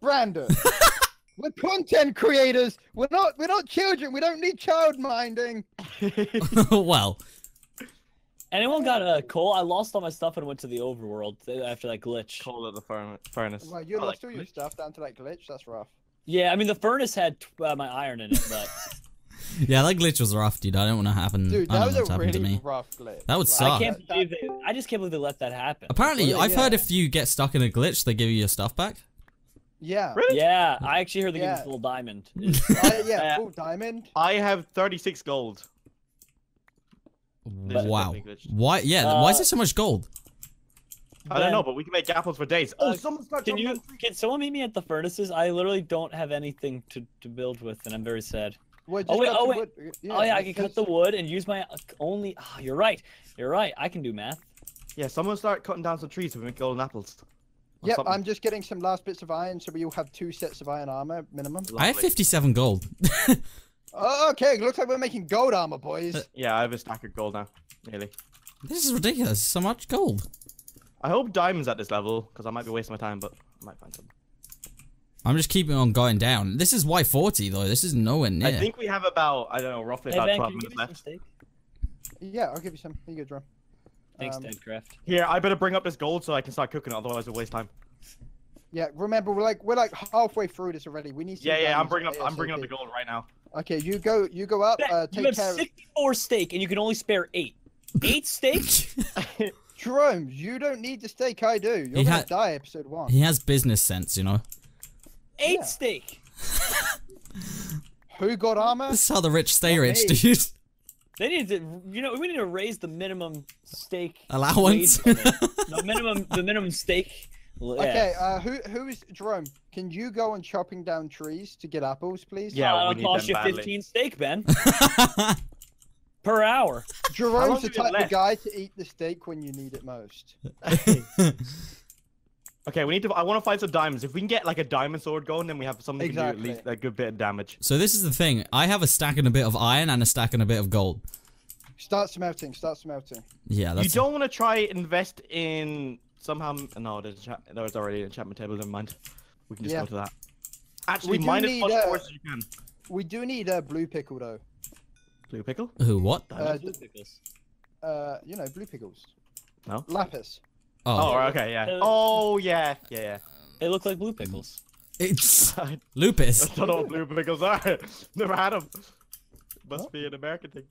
Brandon. <laughs> we're content creators. We're not. We're not children. We don't need child minding. <laughs> well, Anyone got a coal? I lost all my stuff and went to the overworld after that glitch. Coal at the furna- furnace. Well, you I lost all your glitch. stuff down to that glitch. That's rough. Yeah, I mean the furnace had uh, my iron in it, but <laughs> yeah, that glitch was rough, dude. I don't want to happen. Dude, that was a really rough glitch. That would Like, suck. I can't that- believe they. I just can't believe they let that happen. Apparently, Well, I've heard yeah. if you get stuck in a glitch, they give you your stuff back. Yeah. Really? Yeah, I actually heard they give you you little diamond. <laughs> Uh, yeah, Yeah. full diamond. I have 36 gold. This wow. Why? Yeah. why is Uh, there so much gold? I don't know, but we can make apples for days. Oh, Uh, someone start Can you? Can someone meet me at the furnaces? I literally don't have anything to, to build with, and I'm very sad. Well, Oh, wait, oh, wait. wood. oh yeah, I can cut the wood and use my uh, only. ah, you're right. You're right. I can do math. Yeah, someone start cutting down some trees so we make golden apples. Yep, something. I'm just getting some last bits of iron, so we all have two sets of iron armor minimum. I have 57 gold. <laughs> Oh, okay, looks like we're making gold armor, boys. Uh, Yeah, I have a stack of gold now. Nearly. this is ridiculous. So much gold. I hope diamonds at this level, because I might be wasting my time, but I might find some. I'm just keeping on going down. This is Y40 though. This is nowhere near. I think we have about, I don't know, roughly Hey about Ben, 12 can you give minutes me some left. steak? Yeah, I'll give you some. Here you go, drum. Thanks, Um, Deadcraft. Here, I better bring up this gold so I can start cooking it, otherwise we'll waste time. Yeah, remember we're like we're like halfway through this already. We need. some Yeah, yeah, I'm bringing up, I'm bringing up the gold right now. Okay, you go, you go up. Ben, Uh, you take have care. of steak, and you can only spare eight. Eight steak? <laughs> Jerome, you don't need the steak. I do. You're He gonna ha- die, episode one. he has business sense, you know. Eight Yeah. steak. Who got armor? This is how the rich stay Not rich, me. dude. They need to, you know, we need to raise the minimum steak Allowance. the minimum, the minimum steak. Yeah. Okay, uh, who who is Jerome? Can you go on chopping down trees to get apples, please? Yeah, Uh, we it'll need cost them you badly. 15 steak, Ben, <laughs> per hour. Jerome's the do we have type of guy to eat the steak when you need it most. <laughs> Okay, we need to, I want to find some diamonds. If we can get like a diamond sword going, then we have something that can do at least a good bit of damage. so this is the thing. I have a stack and a bit of iron and a stack and a bit of gold. Start smelting. Start smelting. Yeah, You don't want to try invest in somehow. No, there's, a cha- there's already an enchantment table. Never mind. We can just Yeah. go to that. Actually, We do mine as need, much uh, ore as you can. We do need a blue pickle though. Blue pickle. Who? What? Uh, Blue pickles. uh, you know, blue pickles. No? Lapis. Oh, Oh, okay, yeah. Uh, Oh, yeah, yeah, yeah. They look like blue pickles. it's yeah. I don't know what blue pickles are. <laughs> Never had them. Must be an American thing.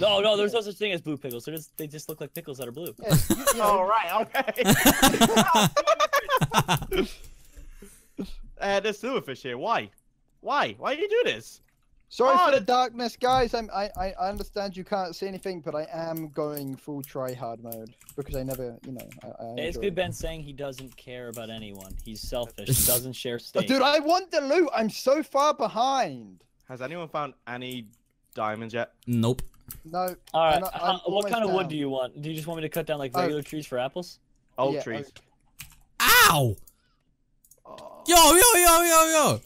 No, no, there's no such thing as blue pickles. They're just, they just look like pickles that are blue. Yeah, you, you know, <laughs> Oh, right, okay. <laughs> uh, there's silverfish here. Why? Why? Why do you do this? Sorry Oh, for the darkness, guys. I'm, I, I I understand you can't see anything, but I am going full try hard mode because I never, you know. I, I It's enjoy good it. Ben saying he doesn't care about anyone. He's selfish. He doesn't share <laughs> Oh, dude, I want the loot. I'm so far behind. Has anyone found any diamonds yet? nope. No. All right. I'm- how- I'm what kind of wood do you want? Do you just want me to cut down like regular trees for apples? Old Yeah, trees. Ow! Oh. Yo, yo, yo, yo, yo!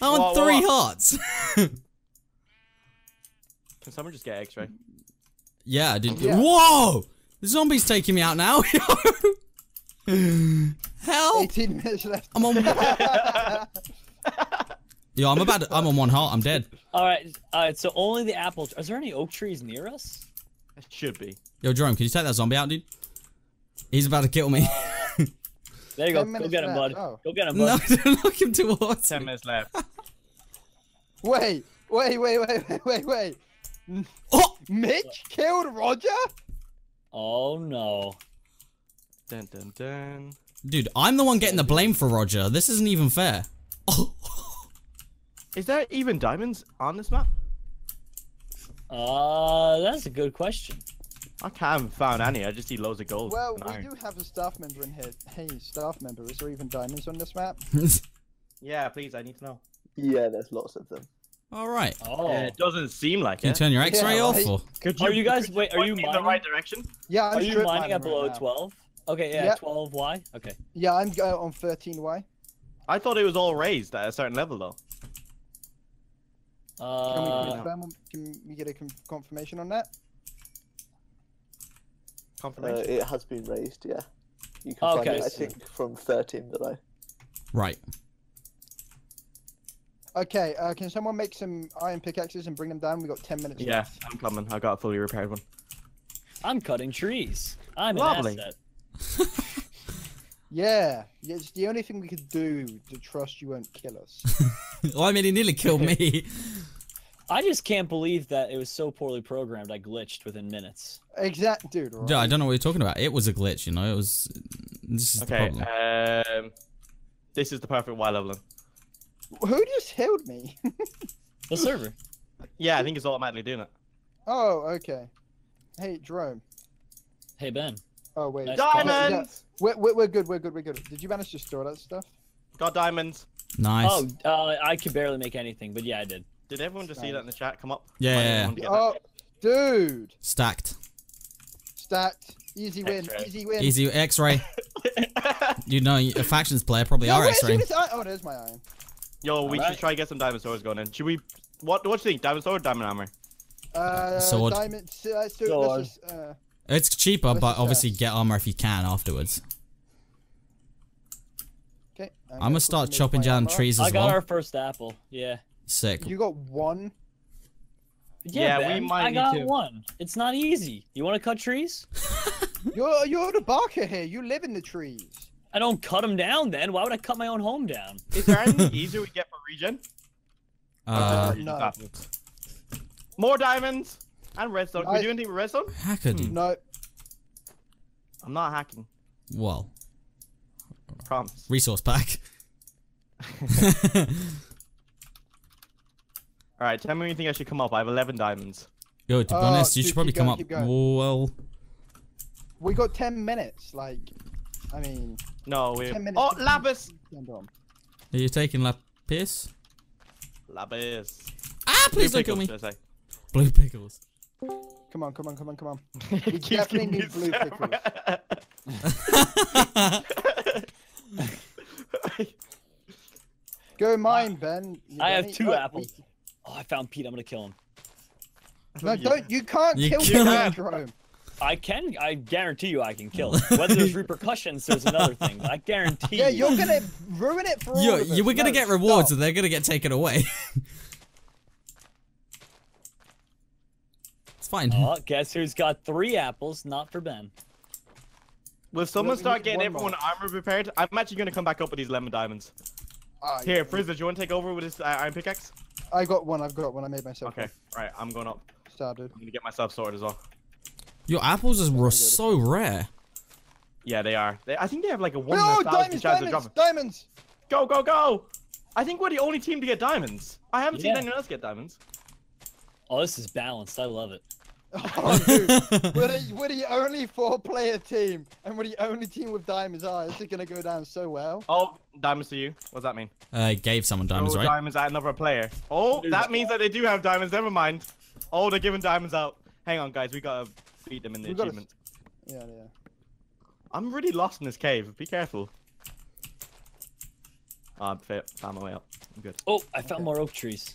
I want What, three what? hearts. <laughs> Can someone just get X-ray? yeah, I did. Yeah. Whoa! The zombie's taking me out now. <laughs> Help! 18 minutes left. I'm on. <laughs> Yo, I'm about. To, I'm on one heart. I'm dead. All right, all right. So only the apple. Is there any oak trees near us? It should be. Yo, Jerome, can you take that zombie out, dude? He's about to kill me. <laughs> There you go. Ten Go get him, bud. oh. Go get him, no, bud. don't look him towards Ten minutes left. <laughs> Wait, wait, wait, wait, wait, wait, wait. Oh! Mitch killed Roger? Oh no. Dun dun dun. Dude, I'm the one getting the blame for Roger. This isn't even fair. Oh. Is there even diamonds on this map? Uh, that's a good question. I haven't found any. I just see loads of gold. Well, we iron. do have a staff member in here. Hey, staff member, is there even diamonds on this map? <laughs> Yeah, please. I need to know. Yeah, there's lots of them. All right. Oh. It doesn't seem like Can you it. turn your X-ray Yeah, off? right. Or? Could Are you guys- could wait, are you me in the right direction? Yeah, I'm Are you strip mining at right below now. 12? Okay, yeah, Yep. 12 Y. Okay. Yeah, I'm uh, on 13Y. I thought it was all raised at a certain level though. Can we Uh, confirm? Can we get a confirmation on that? Uh, Confirmation. it has been raised, yeah. You can find Okay, it, I think, from 13 below. Right. Okay, uh, can someone make some iron pickaxes and bring them down? We've got 10 minutes yeah, left. I'm coming. I got a fully repaired one. I'm cutting trees. I'm an Lovely. asset. <laughs> Yeah, yeah, it's the only thing we could do to trust you won't kill us. <laughs> well, I mean, he nearly killed me. <laughs> I just can't believe that it was so poorly programmed. I glitched within minutes. exact, dude. Right? Yeah, I don't know what you're talking about. It was a glitch, you know. It was. This is the Okay. problem. Um, this is the perfect Y leveling. Who just healed me? The server. <laughs> Yeah, I think it's automatically doing it. oh, okay. Hey, Jerome. Hey Ben. Oh wait. Nice Diamonds. We're, we're, we're good. We're good. We're good. Did you manage to store that stuff? Got diamonds. Nice. Oh, uh, I could barely make anything, but yeah, I did. Did everyone just see that in the chat? Come up. Yeah, Might yeah, anyone get Oh, dude. Stacked. Stacked. Easy win. Easy win. Easy <laughs> X-ray. that? <laughs> You know, a factions player probably No, are X-ray. this iron? Oh, there's my iron. Yo, we Alright. should try to get some diamond swords going in. Should we? What? What do you think? Diamond sword, or diamond armor? Uh, Sword. Diamond. Uh, so, Sword. Let's uh, It's cheaper, but obviously best? get armor if you can afterwards. okay. I'm gonna start quickly make chopping down armor. trees as well. I got well. our first apple. Yeah. Sick. You got one. Yeah, Yeah, we might I need got to. one. It's not easy. You want to cut trees? <laughs> You're you're the barker here. You live in the trees. I don't cut them down. Then why would I cut my own home down? Is there anything <laughs> easier we get for regen? Uh, Or no. afterwards? More diamonds and redstone. Can we I- do anything with redstone? hacker dude. No. I'm not hacking. Well, Promise. resource pack. <laughs> All right, tell me when you think I should come up. I have 11 diamonds. Yo, to be Oh, honest, you dude, should probably keep come up. Well, We got ten minutes. Like, I mean, No, we. 10 minutes Oh, to- lapis. are you taking lapis? Lapis. Ah, please Blue don't kill me. Blue pickles. Come on, come on, come on, come on. I <laughs> say. We Keeps definitely giving me need blue pickles. <laughs> Go mine, Ben. You I have any- two oh, apples. Oh, I found Pete. I'm gonna kill him. No, don't. You can't You kill can't. me, I can. I guarantee you, I can kill him. <laughs> Whether there's repercussions, there's another thing. I guarantee. Yeah, you. you're gonna ruin it for all Yo, of us. you were gonna No, get rewards, stop. and they're gonna get taken away. <laughs> it's fine. Oh, guess who's got three apples? Not for Ben. Will someone start getting one everyone more. armor prepared? I'm actually gonna come back up with these lemon diamonds. Ah, Here, yeah. Frizzer, do you want to take over with this uh, iron pickaxe? I got one. I've got one. I made myself. Okay, right, I'm going up. one. Started. I'm gonna get myself sorted as well. Your apples are were so rare. Yeah, they are. They, I think they have like a one in Oh, a thousand diamonds! chance of Diamonds! dropping. Diamonds! Go, go, go! I think we're the only team to get diamonds. I haven't seen anyone else get diamonds. Oh, this is balanced. I love it. <laughs> Oh, dude. we're, the, <laughs> we're the only four-player team, and we're the only team with diamonds. Oh, this is gonna go down so well. Oh, diamonds to you. What's that mean? uh, gave someone diamonds, oh, right? diamonds at another player. Oh, that means that they do have diamonds. Never mind. Oh, they're giving diamonds out. Hang on, guys. We gotta beat them in the We gotta- achievement. Yeah, yeah. I'm really lost in this cave. Be careful. Ah, I found my way up. I'm good. Oh, I found more oak trees.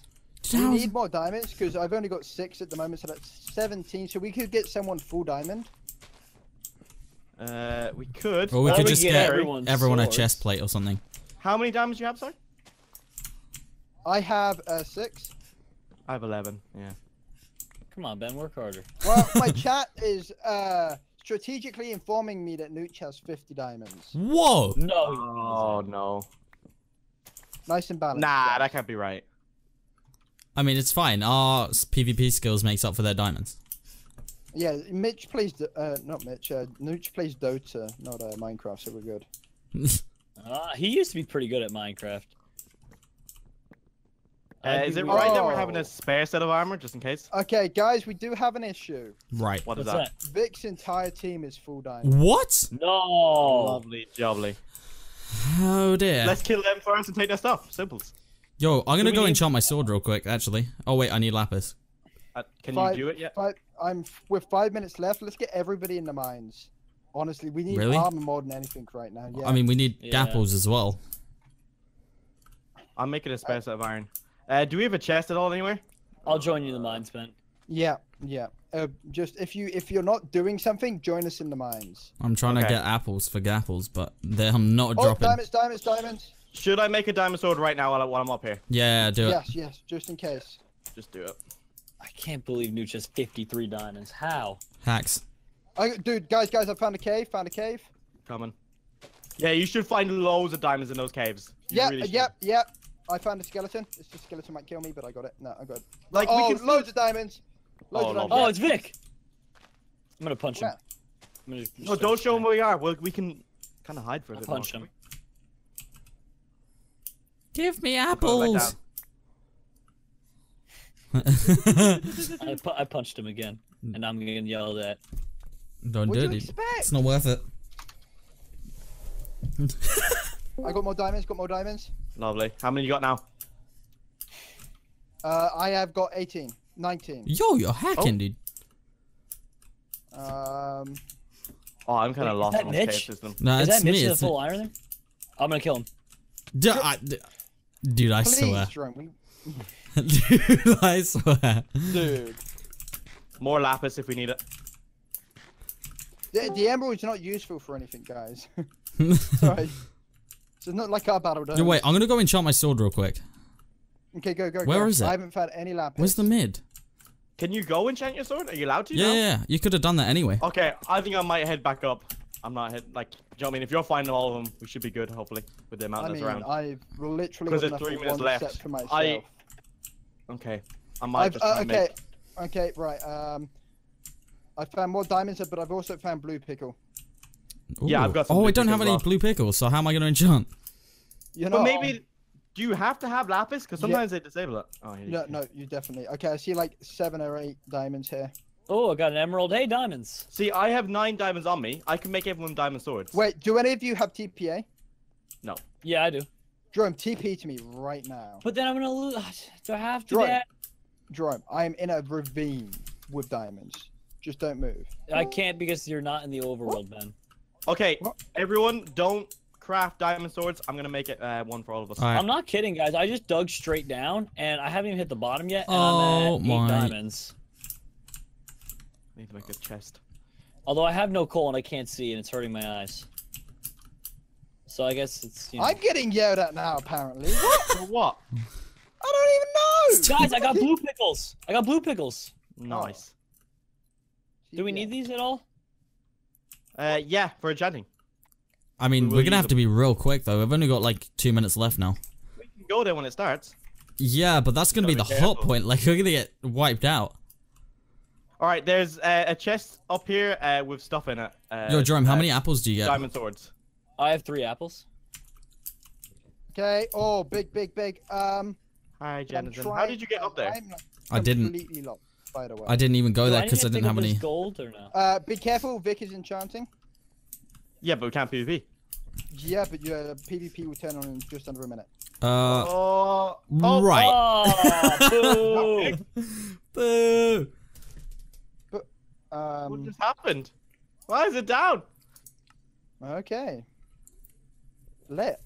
We How's- need more diamonds because I've only got six at the moment, so that's 17. So we could get someone full diamond. Uh, we could. Or we Or could we just get get everyone everyone a chest plate or something. How many diamonds do you have, sorry? I have uh, six. I have 11. Yeah. Come on, Ben, work harder. Well, my <laughs> chat is uh, strategically informing me that Nooch has 50 diamonds. Whoa! No. Oh no. Nice and balanced. Nah, that can't be right. I mean, it's fine. Our PvP skills makes up for their diamonds. Yeah, Mitch plays, uh, not Mitch, uh, Nooch plays Dota, not uh, Minecraft, so we're good. <laughs> Uh, he used to be pretty good at Minecraft. Uh, is it willing- right that we're having Oh. a spare set of armor just in case? Okay, guys, we do have an issue. right. What is What's that? that? Vic's entire team is full diamond. What? No. Lovely, jubbly. Oh dear. Let's kill them first and take their stuff. Simples. Yo, I'm gonna go need- enchant my sword real quick, actually. Oh wait, I need lapis. Uh, can Five- you do it yet? Five, I'm with five minutes left. Let's get everybody in the mines. Honestly, we need Really? armor more than anything right now. Yeah. I mean, we need Yeah. apples as well. I'm making a spare set of iron. Uh, do we have a chest at all anywhere? I'll join you in the mines, Ben. yeah, yeah. Uh, just if you if you're not doing something, join us in the mines. I'm trying to get apples for gapples, but they I'm not Oh, dropping. diamonds, diamonds, diamonds. Should I make a diamond sword right now while, I, while I'm up here? Yeah, do it. Yes, yes, just in case. Just do it. I can't believe Nooch has 53 diamonds. How? Hacks. I, dude, guys, guys, I found a cave. Found a cave. Coming. Yeah, you should find loads of diamonds in those caves. You Yep, really uh, yep, yep. I found a skeleton. This the skeleton might kill me, but I got it. No, I got it. Like, we oh, can loads of diamonds. Loads Oh, of diamonds. Oh, it's Vic. I'm gonna punch him. Yeah. I'm gonna No, don't show him where we are. We'll, we can kind of hide for a I'll bit punch more. him. Give me Put it back apples. I, pu- I punched him again, and I'm getting yelled at. Don't What do do it. expect? It's not worth it. <laughs> I got more diamonds. Got more diamonds. Lovely. How many you got now? Uh, I have got 18, 19. Yo, you're hacking, Oh. dude. Um, Oh, I'm kind Wait, of is lost that on this cave Mitch? system. No, Is it's that Mitch me. in the full iron there? I'm gonna kill him. D- I- d- dude, I please, swear. Jerome, we, <laughs> dude, I swear. dude. More lapis if we need it. The, the emerald's not useful for anything, guys. <laughs> Sorry. <laughs> So it's not like our battle dome. Yo, wait, I'm gonna go enchant my sword real quick. Okay, go, go, Where go. is it? I haven't found any lapis. Where's the mid? Can you go enchant your sword? Are you allowed to? Yeah, now? yeah, yeah. You could have done that anyway. Okay, I think I might head back up. I'm not head like. Do you know what I mean? If you're finding all of them, we should be good. Hopefully, with the amount I that's mean, around. I've literally 'Cause got there's enough three for minutes one left. for myself. I- Okay, I might I've, just. uh, try okay, make- okay, right. Um, I found more diamonds, but I've also found blue pickle. Yeah, I've got some Oh, blue I don't have any well. blue pickles, so how am I gonna enchant? You know, But maybe. Do you have to have lapis? Because Yeah. sometimes they disable it. Oh, here you No, go. no, you definitely. Okay, I see like seven or eight diamonds here. Oh, I got an emerald. Hey, diamonds. See, I have nine diamonds on me. I can make everyone diamond swords. Wait, do any of you have TPA? No. Yeah, I do. Jerome, TP to me right now. But then I'm gonna lose. Do I have to? Right. Dad? Jerome, I am in a ravine with diamonds. Just don't move. I can't because you're not in the overworld, Ben. Okay, What? everyone, don't craft diamond swords. I'm gonna make it uh, one for all of us. Alright. I'm not kidding, guys. I just dug straight down, and I haven't even hit the bottom yet. And Oh I'm at my- eight diamonds. Need to make a chest. Although I have no coal and I can't see, and it's hurting my eyes. So I guess it's. You know. I'm getting yelled at now, apparently. <laughs> What? For what? I don't even know! <laughs> Guys, I got blue pickles. I got blue pickles. Nice. Do we need these at all? Uh, yeah, for enchanting. I mean, We will we're gonna use have to be real quick though. We've only got like two minutes left now. We can go there when it starts. Yeah, but that's gonna be the hot point. Like, we're gonna get wiped out. All right, there's uh, a chest up here uh, with stuff in it. Uh, Yo, Jerome, how uh, many apples do you get? diamond swords? I have three apples. Okay. Oh, big, big, big. Um, Hi, I'm Jonathan. How did you get up there? I'm didn't. Completely lost, by the way. I didn't even go there because to I didn't have any. gold or no? Uh, be careful. Vic is enchanting. Yeah, but we can't PvP. Yeah, but your PvP will turn on in just under a minute. Uh, Oh, oh, right. Oh, boo! <laughs> Boo! What Um, just happened? Why is it down? okay. Lit.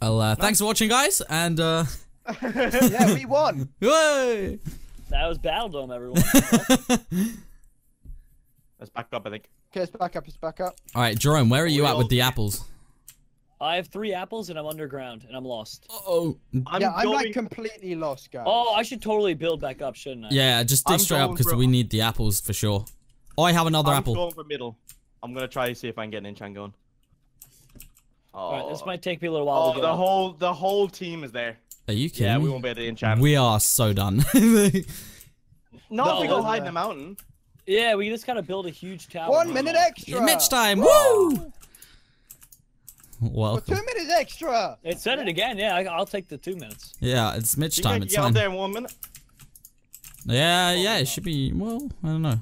Well, uh, thanks for watching, guys, and uh, <laughs> Yeah, we won. <laughs> Way! That was Battle Dome, everyone. <laughs> Let's back up, I think. Okay, it's back up. It's back up. All right, Jerome, where are you at with the apples? I have three apples and I'm underground and I'm lost. Oh, I'm yeah, I'm like completely lost, guys. Oh, I should totally build back up, shouldn't I? yeah. Just dig I'm straight up because we need the apples for sure. Oh, I have another I'm apple. going for middle. I'm gonna try to see if I can get an enchant going. Oh, All right, this oh. might take me a little while oh to get the up. whole the whole team is there. Are you kidding Yeah, we won't be able to enchant. We are so done. <laughs> no, if we go hide in the mountain. Yeah, we just gotta build a huge tower. One minute extra. Mitch time. Whoa! Woo! Well, two minutes extra. It said it again. Yeah, I, I'll take the two minutes. Yeah, it's Mitch You time. can It's get fine. up there in one minute. Yeah, yeah. It should be. Well, I don't know.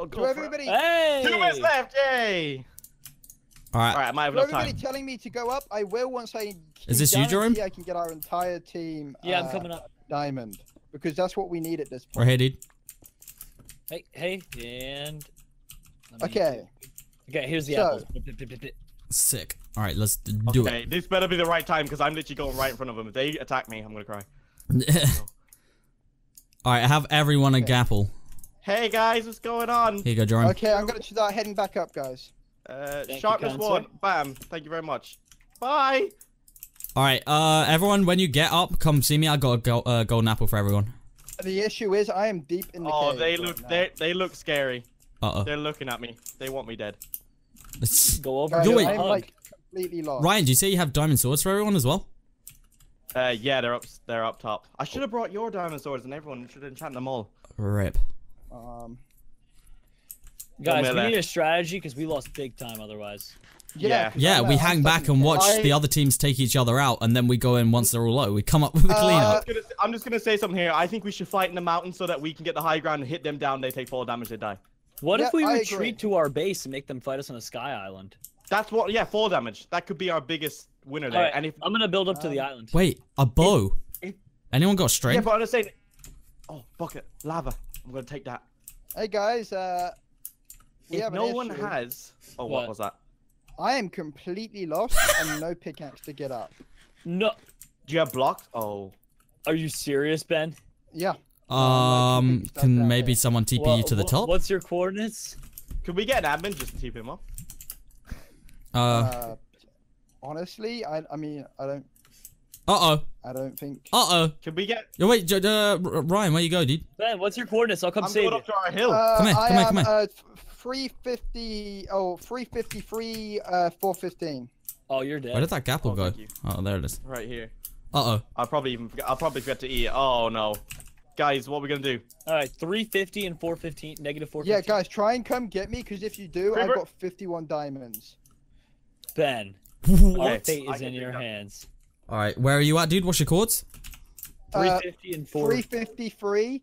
I'll To go for it. everybody, Hey! Two minutes left. Yay! All right. All right, I might have to enough everybody time. telling me to go up, I will once I. Is this you, Jerome? guarantee I can get our entire team. Yeah, I'm uh, coming up. Diamond, because that's what we need at this point. We're point. here, dude. Hey, hey, and. Okay. Okay, here's the So- apples. Sick. All right, let's d- do Okay, this better be the right time because I'm literally going right in front of them. If they attack me, I'm gonna cry. <laughs> All right, have everyone a Okay. gapple. Hey guys, what's going on? Here you go, Jerome. Okay, I'm gonna start heading back up, guys. Uh, Thank sharpness one. Bam. Thank you very much. Bye. All right, uh, everyone, when you get up, come see me. I got a go- uh, golden apple for everyone. The issue is I am deep in the Oh, cave they right look now. they they look scary. Uh oh. They're looking at me. They want me dead. Let's <laughs> Go over Guys, Do to it. a I'm like completely lost. Ryan, do you say you have diamond swords for everyone as well? Uh, yeah, they're up they're up top. I should have brought your diamond swords and everyone should enchant them all. Rip. Um, Guys, we need a strategy because we lost big time otherwise. Yeah, Yeah, I'm, we hang I'm back and watch cave. the other teams take each other out, and then we go in once they're all low. We come up with a Uh, cleanup. I'm just, gonna, I'm just gonna say something here. I think we should fight in the mountain so that we can get the high ground and hit them down. They take fall damage. They die. What Yeah, if we I retreat agree. to our base and make them fight us on a sky island? That's what. Yeah, fall damage. That could be our biggest winner there. Alright, And if I'm gonna build up to the Um, island. Wait, a bow. if- Anyone got straight? yeah, but I'm just saying. Oh, bucket lava. I'm gonna take that. Hey guys, uh, we if have an no one issue. has. Oh, what What? was that? I am completely lost and no pickaxe to get up. No, Do you have blocks? Oh. are you serious, Ben? Yeah. Um, can maybe there. someone TP Wha- you to the top? What's your coordinates? Can we get an admin just to keep him up? Uh, Uh, honestly, I I mean I don't uh oh, I don't think. uh oh. Could we get? Yo, wait, J- uh, Ryan, where you go, dude? Ben, what's your coordinates? I'll come I'm save going you. up to our hill. Uh, Come here, I come here, am, come here. Uh, 350, oh, 353, uh, 415. Oh, you're dead. Where did that gapple Oh, go? Oh, there it is. right here. Uh oh. I'll probably even. Forget, I'll probably forget to eat. Oh no, guys, what are we gonna do? All right, 350 and 415, negative Yeah, guys, try and come get me, because if you do, I've got 51 diamonds. Ben, <laughs> our fate is can in your that. hands. All right, where are you at, dude? What's your chords? Uh, 350 and 4. 353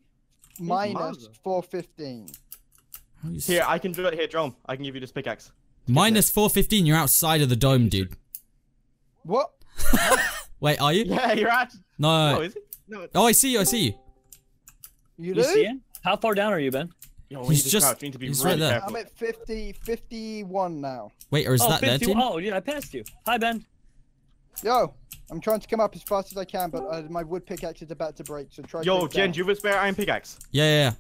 minus mother. 415. How you s- Here, I can do it here, drone. I can give you this pickaxe. Minus 415, you're outside of the dome, dude. What? <laughs> Wait, are you? Yeah, you're at. No. Oh, no, no. is it? No. Oh, I see you, I see you. You You see it? How far down are you, Ben? Yo, He's we need to just- crouch. Need to be he's really right there. careful. I'm at 50, 51 now. Wait, or is oh, that their 50 team? Oh, yeah, I passed you. Hi, Ben. Yo, I'm trying to come up as fast as I can, but uh, my wood pickaxe is about to break, so try to Yo, Jen, down. do you have a spare iron pickaxe? Yeah, yeah, yeah.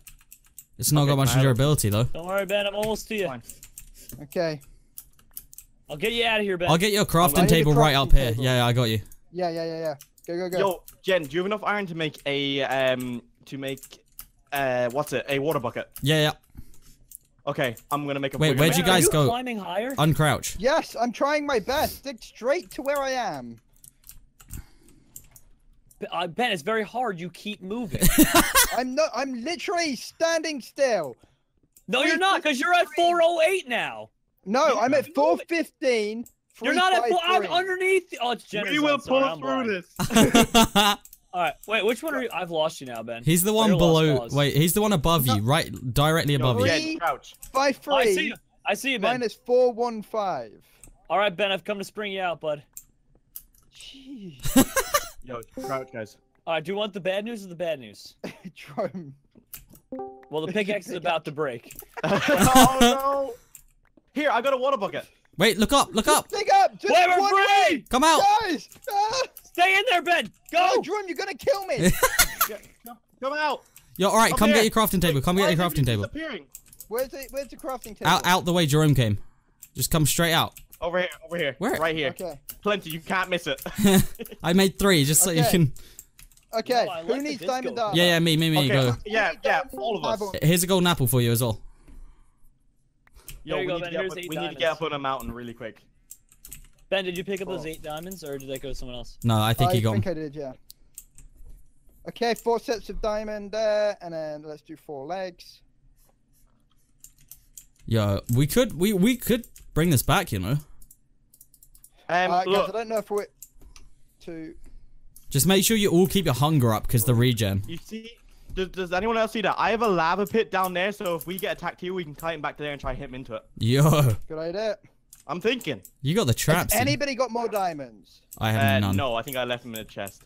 It's not Okay, got much I durability, though. Don't worry, Ben. I'm almost to you. Fine. Okay. I'll get you out of here, Ben. I'll get your crafting need a table right up crafting here. Yeah, yeah, I got you. Yeah, yeah, yeah, yeah. Go, go, go. Yo, Jen, do you have enough iron to make a um to make uh what's it? A water bucket. Yeah, yeah. Okay, I'm gonna make a. Wait, where'd man. you Ben, are guys you go? climbing higher? Uncrouch. Yes, I'm trying my best. Stick straight to where I am. Uh, ben, it's very hard. You keep moving. <laughs> I'm not. I'm literally standing still. no, you're not, because you're at 408 now. No, I'm at 415. You're not at four. I'm underneath. Oh, it's Jenner's We will pull through this. <laughs> <laughs> All right, wait. Which one are you? I've lost you now, Ben. he's the one you're below. Wait, he's the one above you, right? Directly above Yo, you. Three. Jen, crouch. Five Oh, I see you. I see you, Ben. minus 415. All right, Ben. I've come to spring you out, bud. Jeez. <laughs> Yo, crouch, guys. All right. Do you want the bad news or the bad news? <laughs> Drone. Well, the pickaxe is about to break. <laughs> oh no. Here, I got a water bucket. Wait, look up, look up. Dig up! Just Wait, we're one free! way! Come out. Guys! Ah! Stay in there, Ben. Oh, Go. Drone, you're gonna kill me! <laughs> Yeah, come, come out. Yo, all right, Up come get your crafting table. Come Why get your crafting table. disappearing? Where's the Where's the crafting table? Out, out the way Jerome came. Just come straight out. Over here, over here. Where? Right here. Okay. Plenty. You can't miss it. <laughs> I made three just so you can. Okay. Oh, no, Who needs diamond armor? Yeah, yeah, me, me, me. okay. Go. Yeah, yeah. All of us. Here's a golden apple for you as well. Yo, we, go, need, to get up, we need to get up on a mountain really quick. Ben, did you pick up those eight diamonds, or did that go to someone else? No, I think I you got. I think I did, yeah. Okay, four sets of diamond there, and then let's do four legs. Yeah, we could, we we could bring this back. You know, Um, uh, guys, I don't know if we're to. just make sure you all keep your hunger up because the regen. you see, does, does anyone else see that? I have a lava pit down there, so if we get attacked here, we can kite him back there and try and hit him into it. Yo, Good idea. I'm thinking. you got the traps. Has in. anybody got more diamonds? I Uh, have none. no, I think I left them in a chest.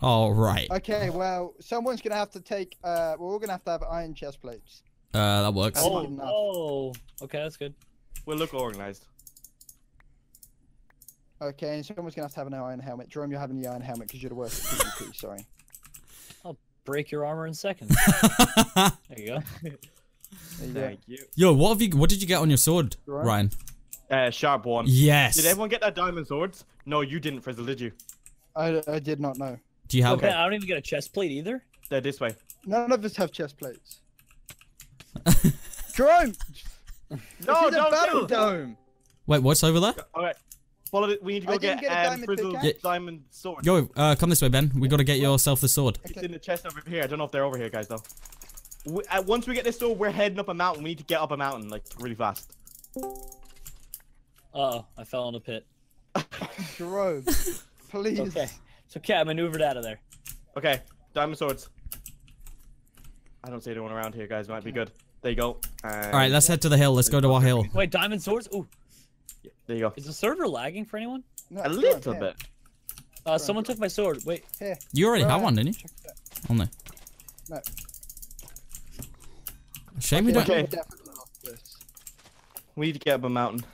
All right. Okay, well, someone's gonna have to take. Uh, we're all gonna have to have iron chest plates. Uh, that works. Oh. Oh, oh, okay, that's good. We'll look organized. Okay, and someone's gonna have to have an iron helmet. Jerome, you're having the iron helmet because you're the worst at PvP. <laughs> Sorry. I'll break your armor in seconds. <laughs> There you go. There you go. Thank you. Yo, what have you? What did you get on your sword, Right. Ryan? Uh, sharp one. Yes. Did everyone get their diamond swords? No, you didn't, Frizzle, did you? I, I did not know. Do you have? Okay, I don't even get a chest plate either. They're this way. None of us have chest plates. <laughs> Jerome, No, this is don't battle kill. dome. Wait, what's over there? All right. Follow it. We need to go I get, get a um, diamond Frizzle's pickaxe. diamond sword. Yo, uh, come this way, Ben. We got to get yourself the sword. It's in the chest over here. I don't know if they're over here, guys, though. We, uh, once we get this sword, we're heading up a mountain. We need to get up a mountain, like, really fast. Uh oh, I fell in a pit. <laughs> Jerome, please. Okay, it's okay. I maneuvered out of there. Okay, diamond swords. I don't see anyone around here, guys. Might be good. There you go. All right, let's head to the hill. Let's go to our hill. Wait, diamond swords? Ooh, There you go. is the server lagging for anyone? No, A little bit. Uh, someone took my sword. Wait, Here. You already Right. have one, didn't you? Check that. Oh no. No. Shame we don't. Okay. definitely not this. We need to get up a mountain.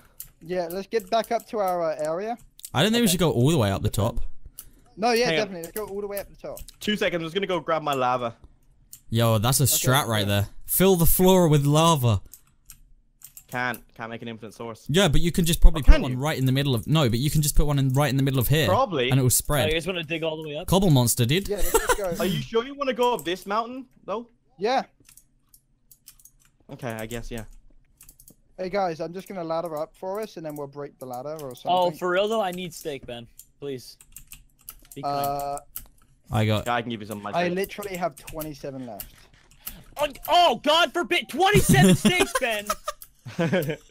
Yeah, let's get back up to our uh, area. I don't think we should go all the way up the top. No, yeah, Hang on. definitely. Let's go all the way up the top. Two seconds. I was gonna go grab my lava. Yo, that's a strat right yeah. there. Fill the floor with lava. Can't. Can't make an infinite source. Yeah, but you can just probably Oh, put one you? right in the middle of. No, but you can just put one in right in the middle of here. Probably. And it will oh, spread. I just want to dig all the way up? Cobble monster, dude. Yeah, let's go. <laughs> Are you sure you want to go up this mountain, though? yeah. Okay, I guess, yeah. Hey guys, I'm just gonna ladder up for us, and then we'll break the ladder or something. Oh, for real though, I need steak, Ben. Please. Be kind. Uh, I got. I can give you some of my I steak. literally have 27 left. oh, oh, God forbid! Twenty-seven <laughs> steaks, Ben.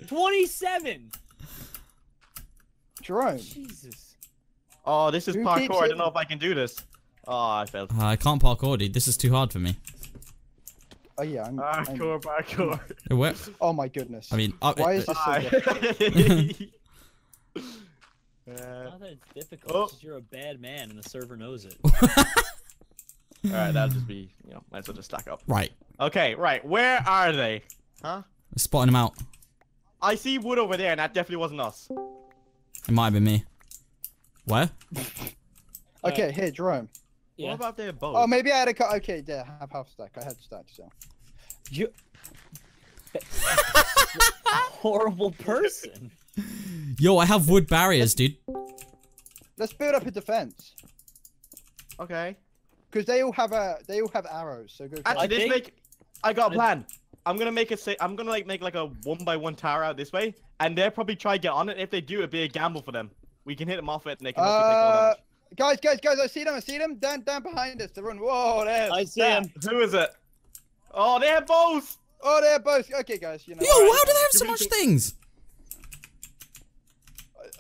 Twenty-seven. Jerome, Jesus. oh, this is Who parkour. I don't know if I can do this. Oh, I failed. Uh, I can't parkour, dude. This is too hard for me. Oh yeah, I'm, I'm- Parkour, parkour. It Oh my goodness. I mean, uh, Why is this so Bye. difficult? <laughs> Uh, Not that it's difficult. Oh. you're a bad man, and the server knows it. <laughs> all right, that'll just be, you know, might as well just stack up. right. Okay, right. Where are they? Huh? Spotting them out. I see wood over there, and that definitely wasn't us. It might have been me. Where? Okay, here, Jerome. Yeah. What about their boat? Oh, maybe I had a cut. Okay, there, I have half stack. I had stack, so. You. <laughs> Horrible person. Yo, I have wood barriers, dude. Let's build up a defense. okay. Because they all have a, they all have arrows. So go. Actually, I this think- make. I got a plan. I'm gonna make a say. I'm gonna like make like a one by one tower out this way, and they'll probably try to get on it. If they do, it'd be a gamble for them. We can hit them off it, and they can hopefully take all Uh, damage. Guys, guys, guys! I see them. I see them. Down, down behind us. They're running. Whoa, there. I see him. Who is it? Oh, they have bows. Oh, they're both. Okay, guys. You know. Yo, how do they have so much things?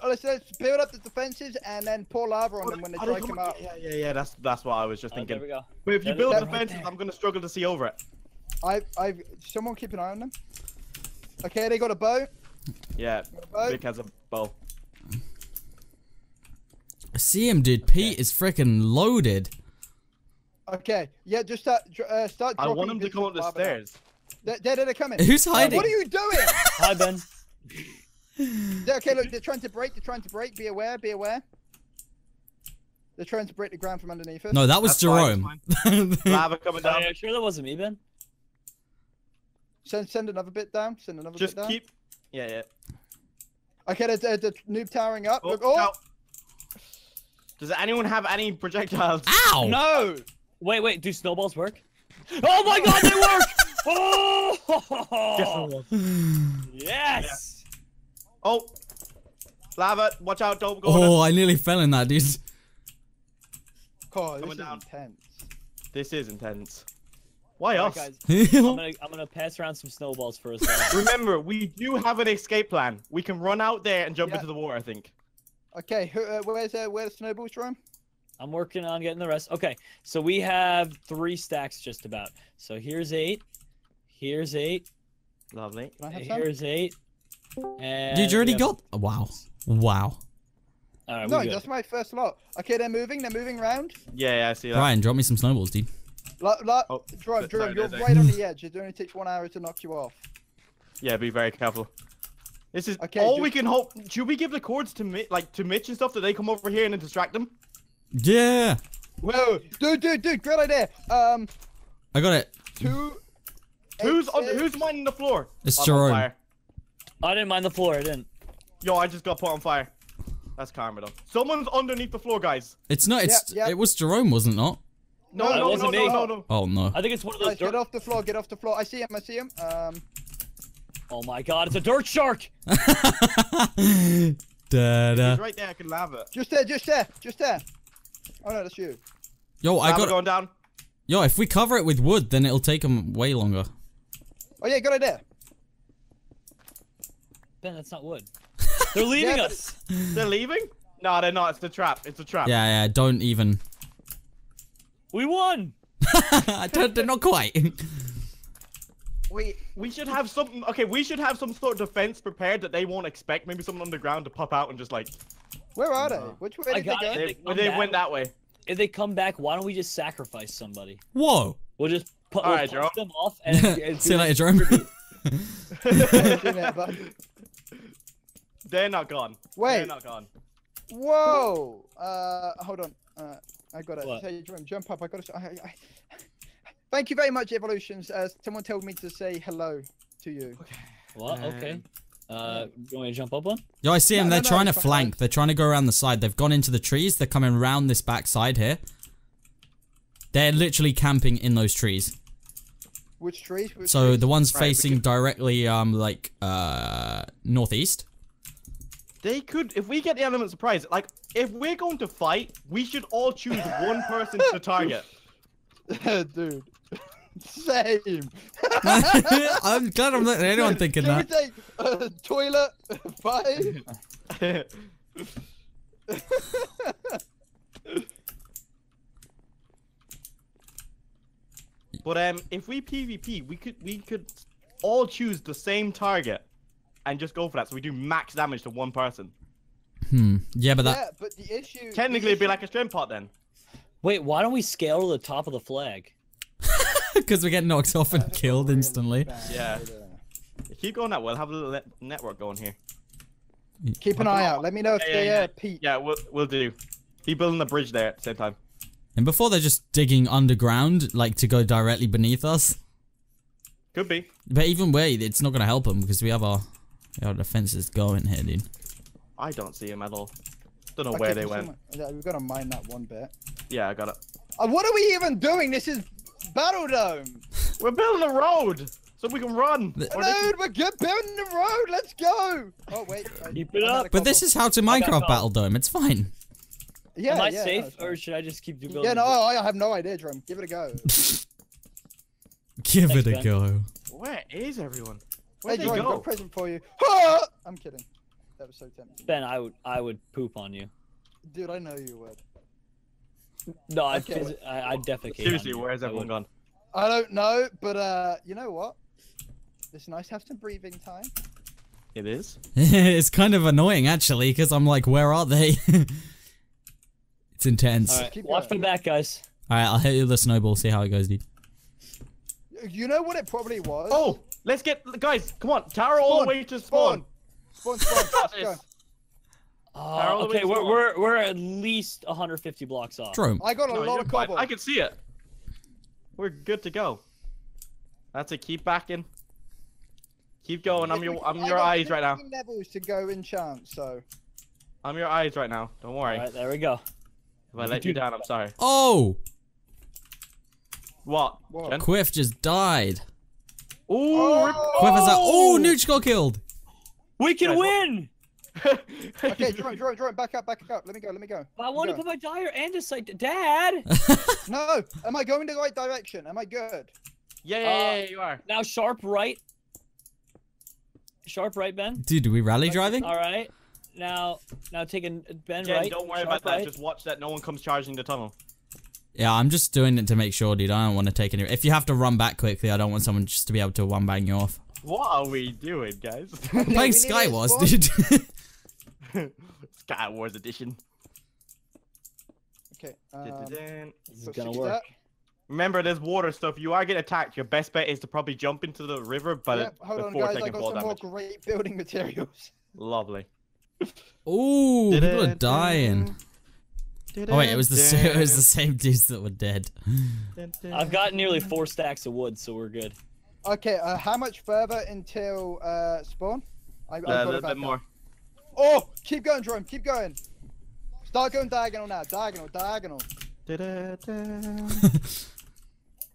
Uh, Let's, let's build up the defenses and then pour lava on them when they Oh, try to come come out. Yeah, yeah, yeah. That's that's what I was just Oh, there thinking. we go. But if you build they're the right fences, there. I'm gonna struggle to see over it. I, I've someone keep an eye on them. Okay, they got a bow. Yeah, Got a bow. Vic has a bow. I see him, dude. Pete is freaking loaded. Okay, yeah, just start, uh, start. I want him to come up the lava down. stairs. There, there, there, they're coming. Who's Uh, hiding? what are you doing? <laughs> Hi, Ben. Yeah, okay, look, they're trying to break. They're trying to break. Be aware. Be aware. They're trying to break the ground from underneath us. No, that was That's fine, Jerome. <laughs> Lava coming Are down. you sure that wasn't me, Ben? Send, send another bit down. Send another Just bit down. Just keep. Yeah, yeah. Okay, the, the, the noob towering up. Oh, Look, oh, no. Does anyone have any projectiles? Ow! no! Wait, wait. Do snowballs work? Oh my God, they work! <laughs> Oh! Yes. Oh, lava! Watch out! Don't go. Oh, I nearly fell in that, dude. God, this Coming is down. intense. This is intense. Why All us? right, guys. <laughs> I'm gonna I'm gonna pass around some snowballs for a second. Remember, we do have an escape plan. We can run out there and jump Yeah. into the water. I think. Okay, who, uh, where's uh, where's the snowballs from? I'm working on getting the rest. Okay, so we have three stacks just about. So here's eight. Here's eight. Lovely. Can I have some? Here's eight. And Dude, you already we have- got. Wow. Wow. All right, No, we that's my first lot. Okay, they're moving. They're moving around. Yeah, yeah, I see that. Ryan, drop me some snowballs, dude. La, la, Oh, Jerome, sorry, you're right on the edge. It only takes one hour to knock you off. Yeah, be very careful. This is Okay, all ju- we can hope. Should we give the cords to Mi- like to Mitch and stuff that they come over here and then distract them? Yeah. Whoa, dude, dude, dude, great idea. Um, I got it. two. Who's on, who's mining the floor? It's I'm Jerome. fire. I didn't mind the floor. I didn't. Yo, I just got put on fire. That's karma though. Someone's underneath the floor, guys. It's not. It's. Yeah, yeah. It was Jerome, wasn't it? Not. No, No, no, it no, wasn't no, me. no, no. Oh no. I think it's one of those Guys, get off the floor. Get off the floor. I see him. I see him. Um, Oh my God, it's a dirt shark. da, da. He's right there. I can lava. it. just there, just there, just there. Oh no, that's you. Yo, I got. going down. Yo, if we cover it with wood, then it'll take them way longer. Oh yeah, good idea. Ben, that's not wood. They're <laughs> leaving Yeah, us. <laughs> They're leaving? No, they're not. It's the trap. It's a trap. Yeah, yeah. Don't even. We won. <laughs> Don't- Not quite. We we should have something. Okay, we should have some sort of defense prepared that they won't expect. Maybe someone underground to pop out and just like Where are they? Which way I did they go? it. they, They they went that way. If they come back, why don't we just sacrifice somebody? Whoa. We'll just put All we'll right, them off <laughs> and, and See you do later. Jerome. Isn't it, bud? They're not gone. Wait. They're not gone. Whoa. Uh, hold on. Uh, I got it. What? Hey, Jerome, jump up. I got to. I, I... Thank you very much, Evolutions. Uh, someone told me to say hello to you. Okay. What? Okay. Uh, you want me to jump up one? Yo, I see them. No, They're no, no, trying to it's fine. flank. They're trying to go around the side. They've gone into the trees. They're coming around this back side here. They're literally camping in those trees. Which trees? Which So trees? the ones Right, facing can- directly, um, like, uh, northeast. They could, if we get the element of surprise, like if we're going to fight, we should all choose one person to <laughs> target. Dude. Same. <laughs> I'm glad I'm letting anyone thinking Can that. we take uh, toilet five? but um, if we PvP, we could we could all choose the same target and just go for that. So we do max damage to one person. Hmm. Yeah, but that yeah, but the issue. the Technically, it'd be like a strength pot then. Wait, why don't we scale to the top of the flag? <laughs> because we get knocked off and killed instantly. bad Yeah. Keep going that way. We'll have a little network going here. Keep an eye out. Let me know if Yeah, they yeah, uh, peek. Yeah, we'll we'll do. Keep building the bridge there at the same time. And before they're just digging underground, like to go directly beneath us. Could be. But even way, it's not gonna help them because we have our, our defenses going here, dude. I don't see him at all. Don't know Okay, where they went. someone- Yeah, we've got to mine that one bit. Yeah, I got it. Uh, what are we even doing? This is Battle Dome. We're building a road so we can run. The- Dude, we're good building the road. Let's go. Oh wait. I- Keep it I'm up. But this is how to Minecraft. Battle Dome. It's fine. Yeah, Am I yeah, safe, it's or should I just keep building? Yeah, no, I have no idea, Drum. Give it a go. <laughs> Give Thanks, it a Ben. go. Where is everyone? hey, Where'd they Drum, got a go? present for you. I'm kidding. That was so tempting. Ben, I would, I would poop on you. Dude, I know you would. No, I'd, Okay. phys- I, I'd defecate. Seriously, you. where's I everyone would. gone? I don't know, but uh, you know what? It's nice to have some breathing time. It is. <laughs> it's kind of annoying actually because I'm like, where are they? <laughs> it's intense. All right, watch going. the back, guys. All right, I'll hit you with the snowball. See how it goes, dude. You know what it probably was? Oh, let's get guys. Come on, tower all the way to spawn. Spawn, spawn, spawn. <laughs> Let's go. This. Uh, all the way okay, we're, we're we're at least 150 blocks off. True. I got a No, lot of fine. cobble. I can see it. We're good to go. That's it. Keep backing. Keep going. I'm your I'm your eyes right now. levels to go enchant, so. I'm your eyes right now. Don't worry. All right, there we go. If I let you down, I'm sorry. Oh, What? What? Jen? Quiff just died. Ooh, Quiff has that. Oh, Oh! Nooch got killed. We can Guys, what- win. Okay, <laughs> Jerome, Jerome, Jerome, back up, back up. Let me go, let me go. I want to put my dire and andesite. Dad. <laughs> No, am I going the right direction? Am I good? yeah, yeah, uh, yeah, yeah, you are. now sharp right. Sharp right, Ben. Dude, do we rally driving? All right. Now, now taking Ben Jen, right. don't worry about that. right. Just watch that no one comes charging the tunnel. Yeah, I'm just doing it to make sure, dude. I don't want to take any. If you have to run back quickly, I don't want someone just to be able to one bang you off. What are we doing, guys? <laughs> Playing we need Sky Wars, dude. <laughs> Sky Wars edition. Okay. Um, This is gonna work. that. Remember, there's water stuff. You are getting attacked. Your best bet is to probably jump into the river, but Yep, hold on, before guys. I taking got fall some more damage. great building <laughs> materials. Lovely. Ooh, people are dying. Oh wait, it was the sa- it was the same dudes that were dead. I've got nearly four stacks of wood, so we're good. Okay, uh, how much further until uh, spawn? I, Uh, a little bit up. more. Oh, keep going, Jerome. Keep going. Start going diagonal now. Diagonal, diagonal. <laughs>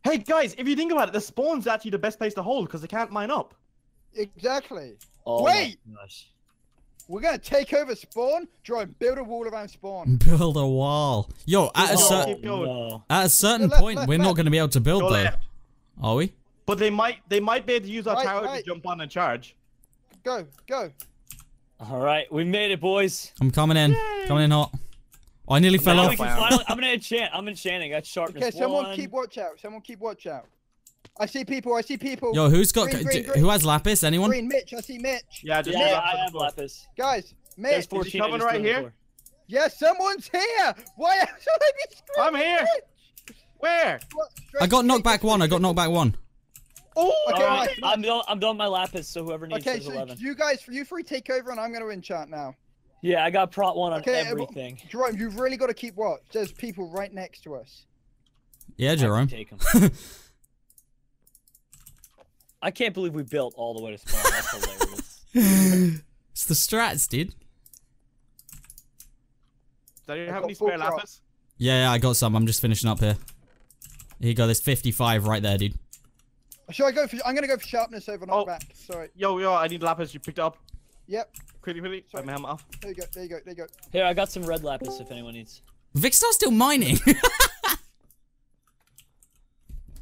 hey guys, if you think about it, the spawn's actually the best place to hold because they can't mine up. Exactly. Oh Wait! My. We're gonna take over spawn. Jerome, build a wall around spawn. <laughs> Build a wall. Yo, at a, Oh, cer- no. at a certain Left, point, left, we're not going to be able to build Go though. left. Are we? But they might they might be able to use our Right, tower right. to jump on and charge. Go, go. All right, we made it, boys. I'm coming in. Coming in hot. Oh, I nearly fell Now off. finally, I'm gonna enchant. I'm enchanting. I got sharpness Okay, someone one. keep watch out. Someone keep watch out. I see people. I see people. Yo, who's got? Green, green, green. Who has lapis? Anyone? Green, Mitch. I see Mitch. Yeah, just Yeah, I up to have lapis. Guys, There's Mitch. 14. coming right here? them before. Yes, someone's here. Why am I be I'm here. Where? I got knocked back one. I got knocked back one. Oh, Okay, all right. right. I'm done. I'm done my lapis. So whoever needs Okay, so 11. you guys, for you three take over, and I'm gonna enchant now. Yeah, I got prot one on Okay, everything. Jerome, you've really got to keep watch. There's people right next to us. Yeah, Jerome. Take 'em. <laughs> I can't believe we built all the way to spawn. That's hilarious. <laughs> it's the strats, dude. Do you have any spare crop. lapis? Yeah, yeah, I got some. I'm just finishing up here. Here you go. There's 55 right there, dude. Should I go for? I'm gonna go for sharpness over Oh. knockback. Sorry. Yo, yo, I need lapis. You picked it up. Yep. Quickly, quickly. Sorry, my helmet off. There you go. There you go. There you go. Here, I got some red lapis if anyone needs. Vikkstar's still mining. <laughs>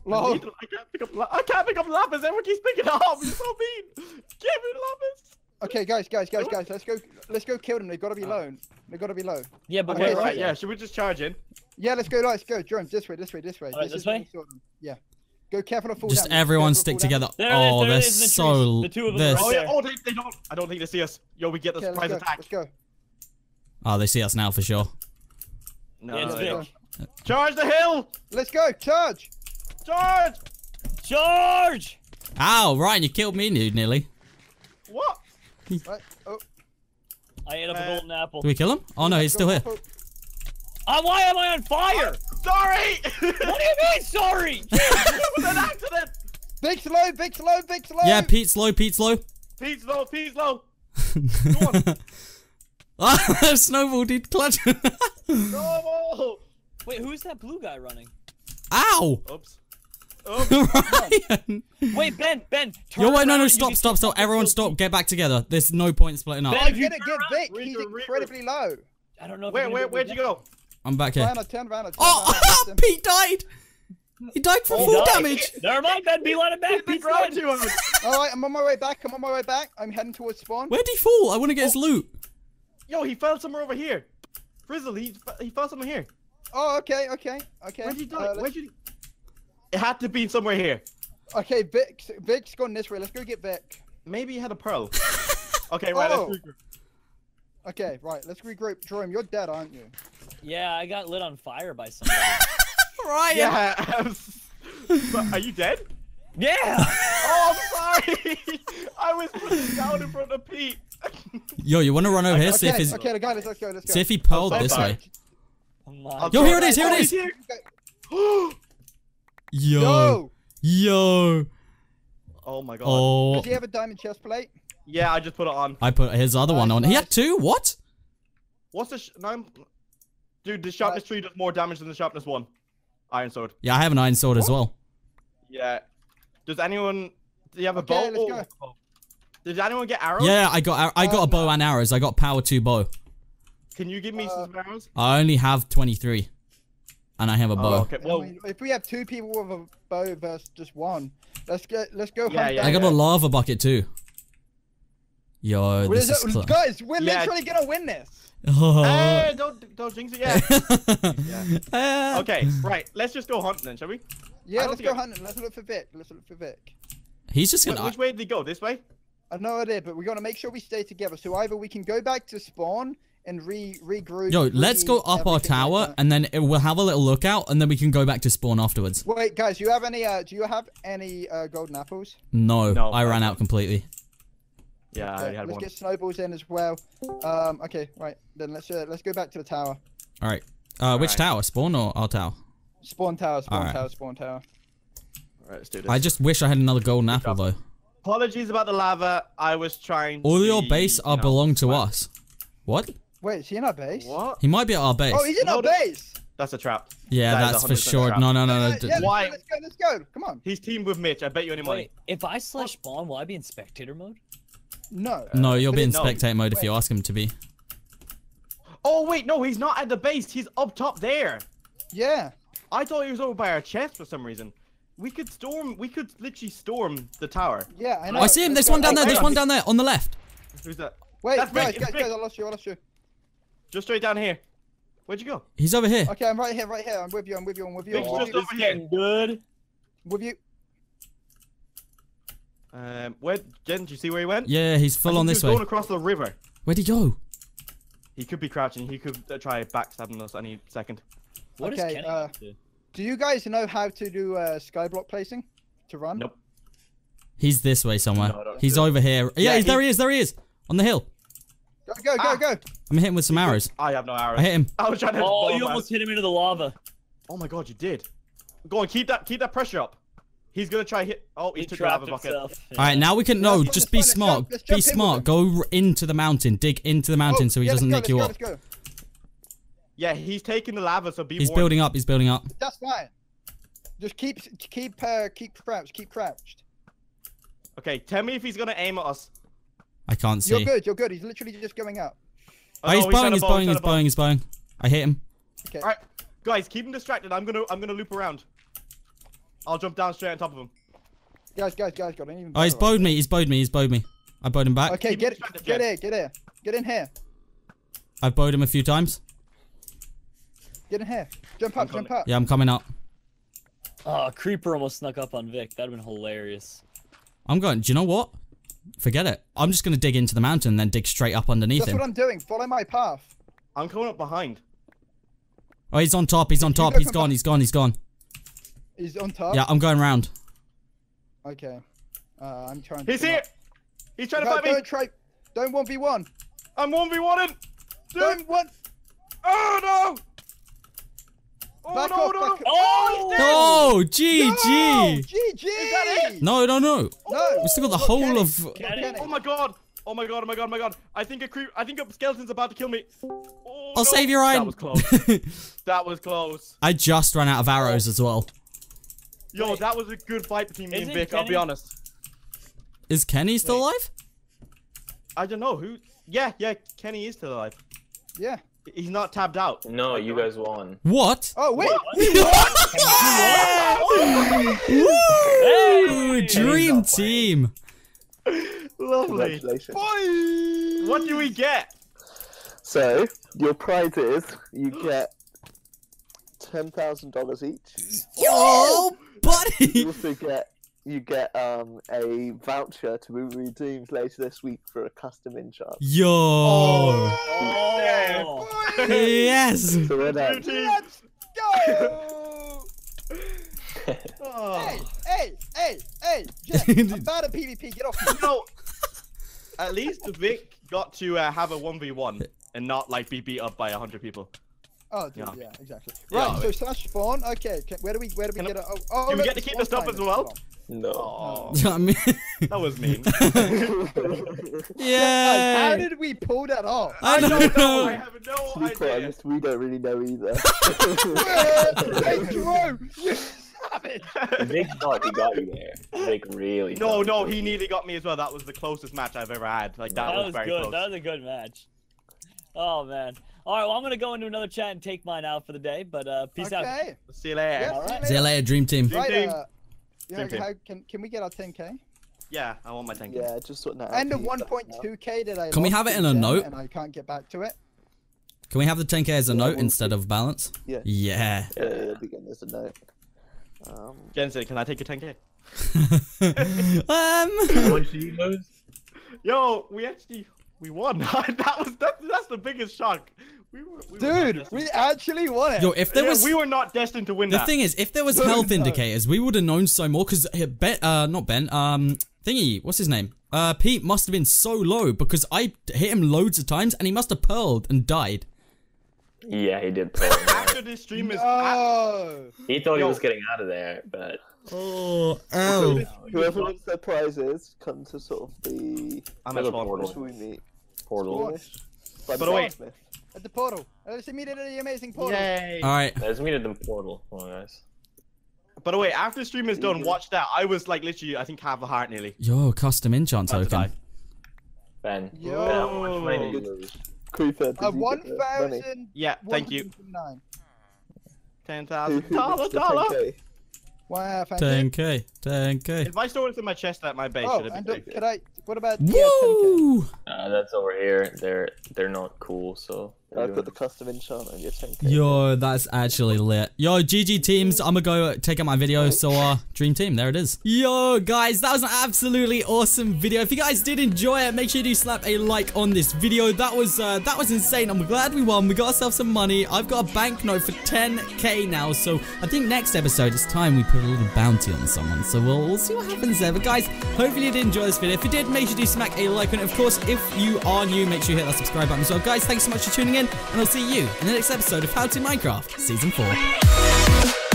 I, need- I can't pick up. La- I can't pick up lapis. Everyone keeps picking it up. You're so mean. Give me lapis. Okay, guys, guys, guys, guys. Let's go. Let's go kill them. They've got to be Oh. low. They've got to be low. Yeah, but Okay, Okay, where right. are Yeah. Should we just charge in? Yeah, let's go. Let's go. Jerome, this way. This way. This way. Alright, this this way? we sort them. Yeah. Go careful of full just damage. everyone stick together. There oh, there they're is so. trees. The two of them Oh yeah. Oh, they, they don't. I don't think they see us. Yo, we get the Okay, surprise let's attack. Let's go. Oh, they see us now for sure. No, Yeah, it's big. Charge the hill. Let's go. Charge. Charge. Charge! Ow, Ryan, you killed me, dude, nearly. What? <laughs> Right. Oh. I ate up a Uh, golden apple. Do we kill him? Oh no, he's still here. Ah, why am I on fire? Sorry. <laughs> what do you mean, sorry? <laughs> it was an accident. Big slow. Big slow. Big slow. Yeah, Pete's low, Pete's low. Pete's low. Pete's low. <laughs> Ah, <laughs> snowball, dude, clutch. No. Wait, who's that blue guy running? Ow! Oops. Oops. <laughs> Ryan! Wait, Ben, Ben. Turn Yo, wait, no, no, and stop, stop, stop. Everyone stop. Get back together. There's no point splitting up. Ben, I'm you gonna get around, Vic. read He's incredibly low. I don't know. Where, you're where, where'd you go? I'm back here. Turn around. Turn around. Turn Oh, around. Pete died! He died from He full died. damage! Never mind, Ben. Beeline it back. The Pete's ground dead. you on. All right, I'm on my way back. I'm on my way back. I'm heading towards spawn. Where'd he fall? I want to get his loot. Yo, he fell somewhere over here. Frizzle, he he fell somewhere here. Oh, okay, okay, okay. Where'd he die? Uh, Where'd you? It had to be somewhere here. Okay, Vic's Vic's gone this way. Let's go get Vic. Maybe he had a pearl. <laughs> okay, right. Oh. Let's regroup. Okay, right. Let's regroup. Jerome, you're dead, aren't you? Yeah, I got lit on fire by somebody. <laughs> Ryan! Yeah. but are you dead? yeah. <laughs> Oh, I'm sorry. I was putting down in front of Pete. Yo, you want to run over here? See if Okay, his, okay, guys, let's go. Let's go. see if he pearled so this sorry. way. Oh Yo, go- here it is, here Oh, it he's is. Yo, Yo, yo. Oh my god. Oh, Does he have a diamond chest plate? Yeah, I just put it on. I put his other one Nice, on. He had two? What? What's the sh- nine? Dude, the sharpness uh, three does more damage than the sharpness one. Iron sword. Yeah, I have an iron sword as well. Yeah. Does anyone? Do you have a Okay, bow? let's Oh. Did anyone get arrows? Yeah, I got I got a bow and arrows. I got power two bow. Can you give me Uh, some arrows? I only have 23. And I have a bow. Oh, okay. I Well, mean, if we have two people with a bow versus just one, let's get let's go Yeah, hunt yeah, I down got a yeah. lava bucket too. Yo, Well, this is is cl- guys, we're Yeah. literally gonna win this. Oh. hey, <laughs> don't don't jinx it yet. <laughs> Uh, okay, right. Let's just go hunting then, shall we? Yeah, let's think go I- hunting. Let's look for Vic. Let's look for Vic. He's just gonna. which way did he go? This way? I have no idea, but we gotta make sure we stay together. So either we can go back to spawn and re regroup. Yo, let's go up our everything like tower and then it, we'll have a little lookout and then we can go back to spawn afterwards. Wait, guys, do you have any? Uh, do you have any uh, golden apples? No, No, I I ran out completely. Yeah, I Okay, already had let's one. get snowballs in as well. Um, okay, right. Then let's uh, let's go back to the tower. All right. Uh, which Alright. tower? Spawn or our tower? Spawn tower, spawn Alright. tower, spawn tower. Alright, let's do this. I just wish I had another golden apple though. Apologies about the lava. I was trying. All to your be, base you are know, belong to smart. us. What? Wait, is he in our base? What? He might be at our base. Oh, he's in our No, no. base. That's a trap. yeah, that is that's for sure. trap. No, no, no, no. Yeah, let's Why- let's go, let's go. Come on. He's teamed with Mitch. I bet you any money. Wait, if I slash spawn, will I be in spectator mode? No. No, you'll be in no. spectate mode if you ask him to be. Oh wait, no, he's not at the base. He's up top there. Yeah. I thought he was over by our chest for some reason. We could storm. We could literally storm the tower. Yeah, I know. I see him. Let's There's one go. down there. There's one down there on the left. Who's that? Wait, That's guys, Vic, guys, guys, I lost you, I lost you. Just straight down here. Where'd you go? He's over here. Okay, I'm right here, right here. I'm with you, I'm with you, I'm with you. Vic's just over here. good. with you. Um, where? Jen, did you see where he went? Yeah, he's full think on he this was way. Going across the river. Where'd he go? He could be crouching. He could uh, try backstabbing us any second. What is Okay, Kenny uh, up to? Do you guys know how to do uh, skyblock placing to run? Nope. He's this way somewhere. No, he's do it. over here. Yeah, Yeah, he's, there he- he is. There he is. On the hill. Go, go, go, Ah. go. I'm hitting with some arrows. I have no arrows. I hit him. <laughs> I was trying to. Oh, you man. almost hit him into the lava. Oh my god, you did. Go on, keep that, keep that pressure up. He's gonna try hit. Oh, he, He took the lava trapped bucket. himself. All right, now we can. No, Let's just let's be let's smart. jump- let's Be jump in smart. Go into the mountain. Dig into the mountain Oh, so he yeah, doesn't let's nick go, you let's up. go, let's go. Yeah, he's taking the lava, so be He's warned. building up. He's building up. That's fine. Just keep, keep, uh, keep crouched, keep crouched. Okay, tell me if he's gonna aim at us. I can't see. You're good, you're good. He's literally just going up. Oh, he's no, bowing. He's to bow, bowing. He's trying to bowing. He's bowing. I hit him. Okay. All right, guys, keep him distracted. I'm gonna, I'm gonna loop around. I'll jump down straight on top of him. Guys, guys, guys, got an even Oh, he's bowed me. He's bowed me. He's bowed me. I bowed him back. Okay, Keep get, distracted, get Jen. here, get here. Get in here. I've bowed him a few times. Get in here. Jump up, jump up. Yeah, I'm coming up. Oh, creeper almost snuck up on Vic. That'd have been hilarious. I'm going. Do you know what? Forget it. I'm just gonna dig into the mountain and then dig straight up underneath That's him. what I'm doing. Follow my path. I'm coming up behind. Oh, he's on top. He's on You top. go He's from gone. He's gone. He's gone. He's on top. Yeah, I'm going round. Okay. Uh, I'm trying to. He's here. up. He's trying to fight me. don't try. Don't one v one. I'm one v one. Don't one. Oh no. Oh Back no, off, no, no. back off. Oh, he's dead. Oh, GG. GG. that No, no, no. No. We still got the Look, whole of. Look, Kenny. Kenny. Oh my god. Oh my god. Oh my god. Oh my god. I think a creep. I think a skeleton's about to kill me. Oh, I'll no. save your That was close. <laughs> that was close. I just ran out of arrows as well. Yo, Wait. that was a good fight between me and Isn't Vic. I'll be honest. Is Kenny still Wait. alive? I don't know who. Yeah, yeah. Kenny is still alive. Yeah. He's not tabbed out. No, you guys won. What? Oh wait. Woo! Hey! Dream team. Lovely. Congratulations. What do we get? So, your prize is you get $10,000 each. Oh, You also get you get um a voucher to be redeemed later this week for a custom in shop. Yo. Oh. Yes. So well done. Let's go. Oh. <laughs> hey, hey, hey, hey, Jeff, <laughs> I'm bad at PvP. Get off me. No. At least Vic got to uh, have a one v one and not like be beat up by hundred people. Oh, dude, Yeah. yeah, exactly. Yeah, Right, so slash spawn. Okay, can, where do we where do we Can get it? Oh, oh, Do we look, get to keep the spawn stuff as well? hold. No. <laughs> <laughs> Oh, I mean, that was mean. <laughs> Guys, how did we pull that off? I don't know I have no To be idea. honest, we don't really know either. hey, Jerome, you savage! Vic thought he got you there. Vic really. No, no, got he nearly got me as well. That was the closest match I've ever had. Like that, That, was, was very good. close. That was a good match. Oh man. All right, well I'm gonna go into another chat and take mine out for the day. But uh, peace out. Okay. See you later. Yeah, All right. See you later, Dream Team. Dream Right, team. uh, yeah, Dream team. how, can can we get our 10k? Yeah, I want my 10K. yeah, just sort of out. And the for you guys now. 1.2k that I Can we have it in a note? And I can't get back to it. Can we have the 10k as a Yeah, note instead of balance? Yeah. Yeah. Yeah, yeah, begin as a note. Um, Jensen, can I take your 10k? <laughs> um. How much did you lose? Yo, we actually we won. <laughs> that was that, that's the biggest shock. We were, we Dude, we actually won it. Yo, if there Yeah, was we were not destined to win the that. thing is, if there was No, health no. indicators, we would have known so more. Because Ben, uh, not Ben, um, thingy, what's his name? Uh, Pete must have been so low because I hit him loads of times and he must have pearled and died. Yeah, he did. Pull him out. After this stream is No. He thought he was getting out of there, but Oh, Oh. whoever wins their prizes come to sort of the. I'm at spawn. portal. Where should we meet? portal. By But wait. At the portal. Let's meet at the amazing portal. Yay! All right. Let's meet at the portal. Come on, guys. By the way, after the stream is done, Mhm. watch that. I was like literally, I think half a heart nearly. Yo, custom enchant About to die. token. Ben. Yo. Ben, how much money did you lose? Creeper, Uh, you get the money? 1,000. Yeah, thank you. 109. Ten Who- dollar gets the dollar. 10K? Wow, thank 10k, 10k. If I store it in my chest at my base, Oh, should it and be big? could I? What about tier 10k? Woo! Uh, that's over here. They're they're not cool, so. I put the custom enchant on your 10k. Yo, that's actually lit. Yo, GG teams, I'm gonna go take out my video. So, uh, Dream Team, there it is. Yo, guys, that was an absolutely awesome video. If you guys did enjoy it, make sure you do slap a like on this video. That was, uh, that was insane. I'm glad we won. We got ourselves some money. I've got a banknote for 10k now. So, I think next episode it's time we put a little bounty on someone. So, we'll, we'll see what happens there. But, guys, hopefully you did enjoy this video. If you did, make sure you do smack a like on it. Of course, if you are new, make sure you hit that subscribe button as well. Guys, thanks so much for tuning in, and I'll see you in the next episode of How to Minecraft Season 4.